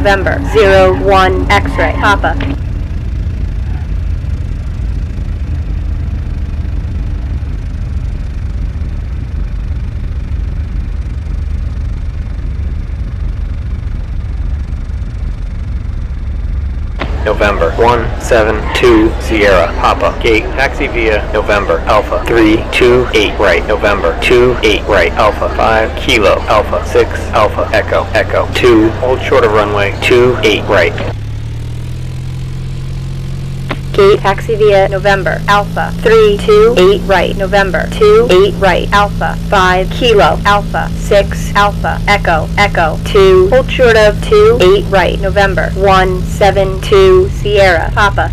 November 01 X-ray Papa. November 172 Sierra Papa. Gate. Taxi via November Alpha 328 right. November 28 right. Alpha 5 Kilo Alpha 6 Alpha Echo Echo 2. Hold short of runway 28 right. Gate taxi via November Alpha 328 right. November 28 right. Alpha 5 Kilo Alpha 6 Alpha Echo Echo 2. Hold short of 28 right. November 172 Sierra Papa.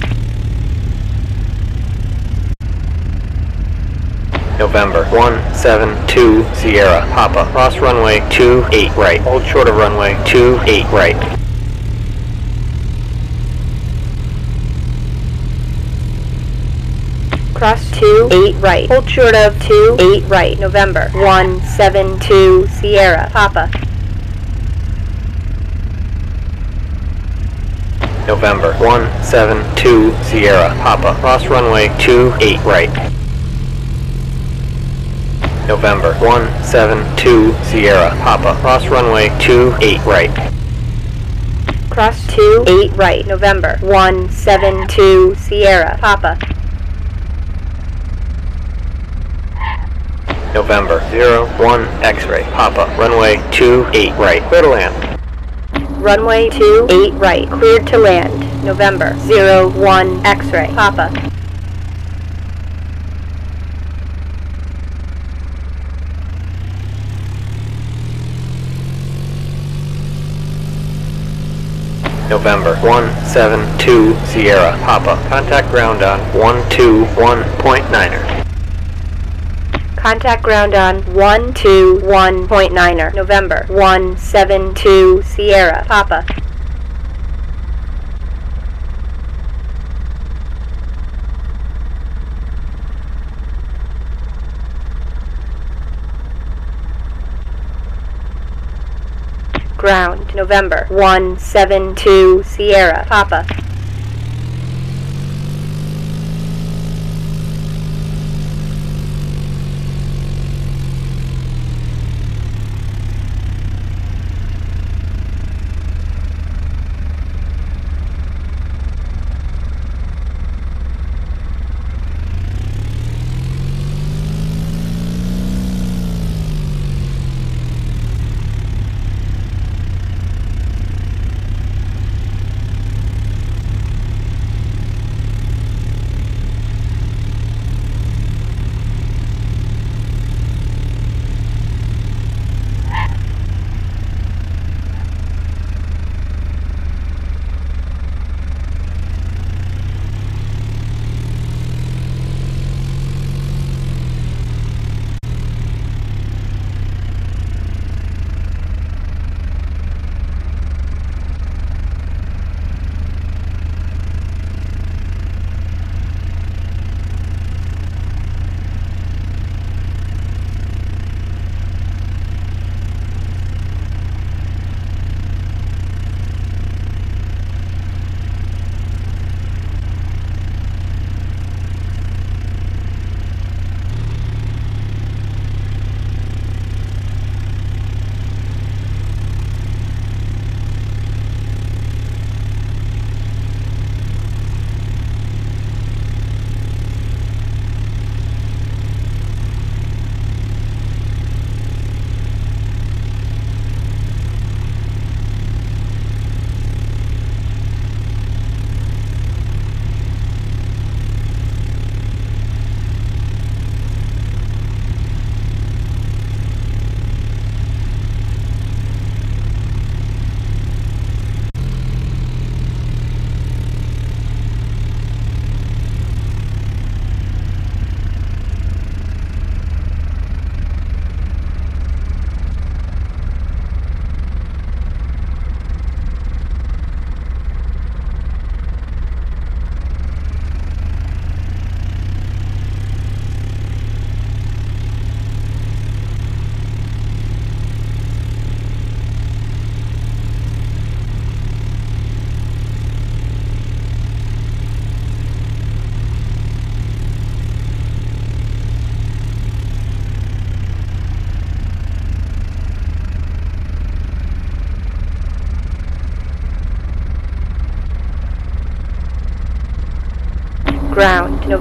November 172 Sierra Papa. Cross runway 28 right. Hold short of runway 28 right. Cross two eight right. Hold short of 2, 8 right. November 172 Sierra Papa. November 172 Sierra Papa. Cross runway 2, 8 right. November 172 Sierra Papa. Cross runway 2, 8 right. Cross 2, 8 right. November 172 Sierra Papa. November 01 X-ray Papa. Runway 28 right. Clear to land. Runway 28 right. Cleared to land. November 01 X-ray Papa. November. 172 Sierra, Papa. Contact ground on 121.9er. Contact ground on 121.9er, November 172 Sierra, Papa. Ground, November 172 Sierra, Papa.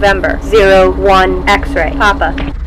November 01 X-ray, Papa.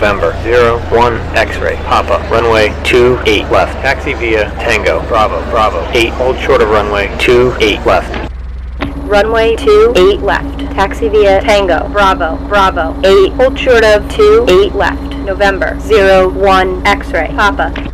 November. 01 X-ray. Papa. Runway 28 left. Taxi via Tango. Bravo. Bravo. 8. Hold short of runway 28 left. Runway 28 left. Taxi via Tango. Bravo. Bravo. 8. Hold short of 28 left. November. 01 X-ray. Papa.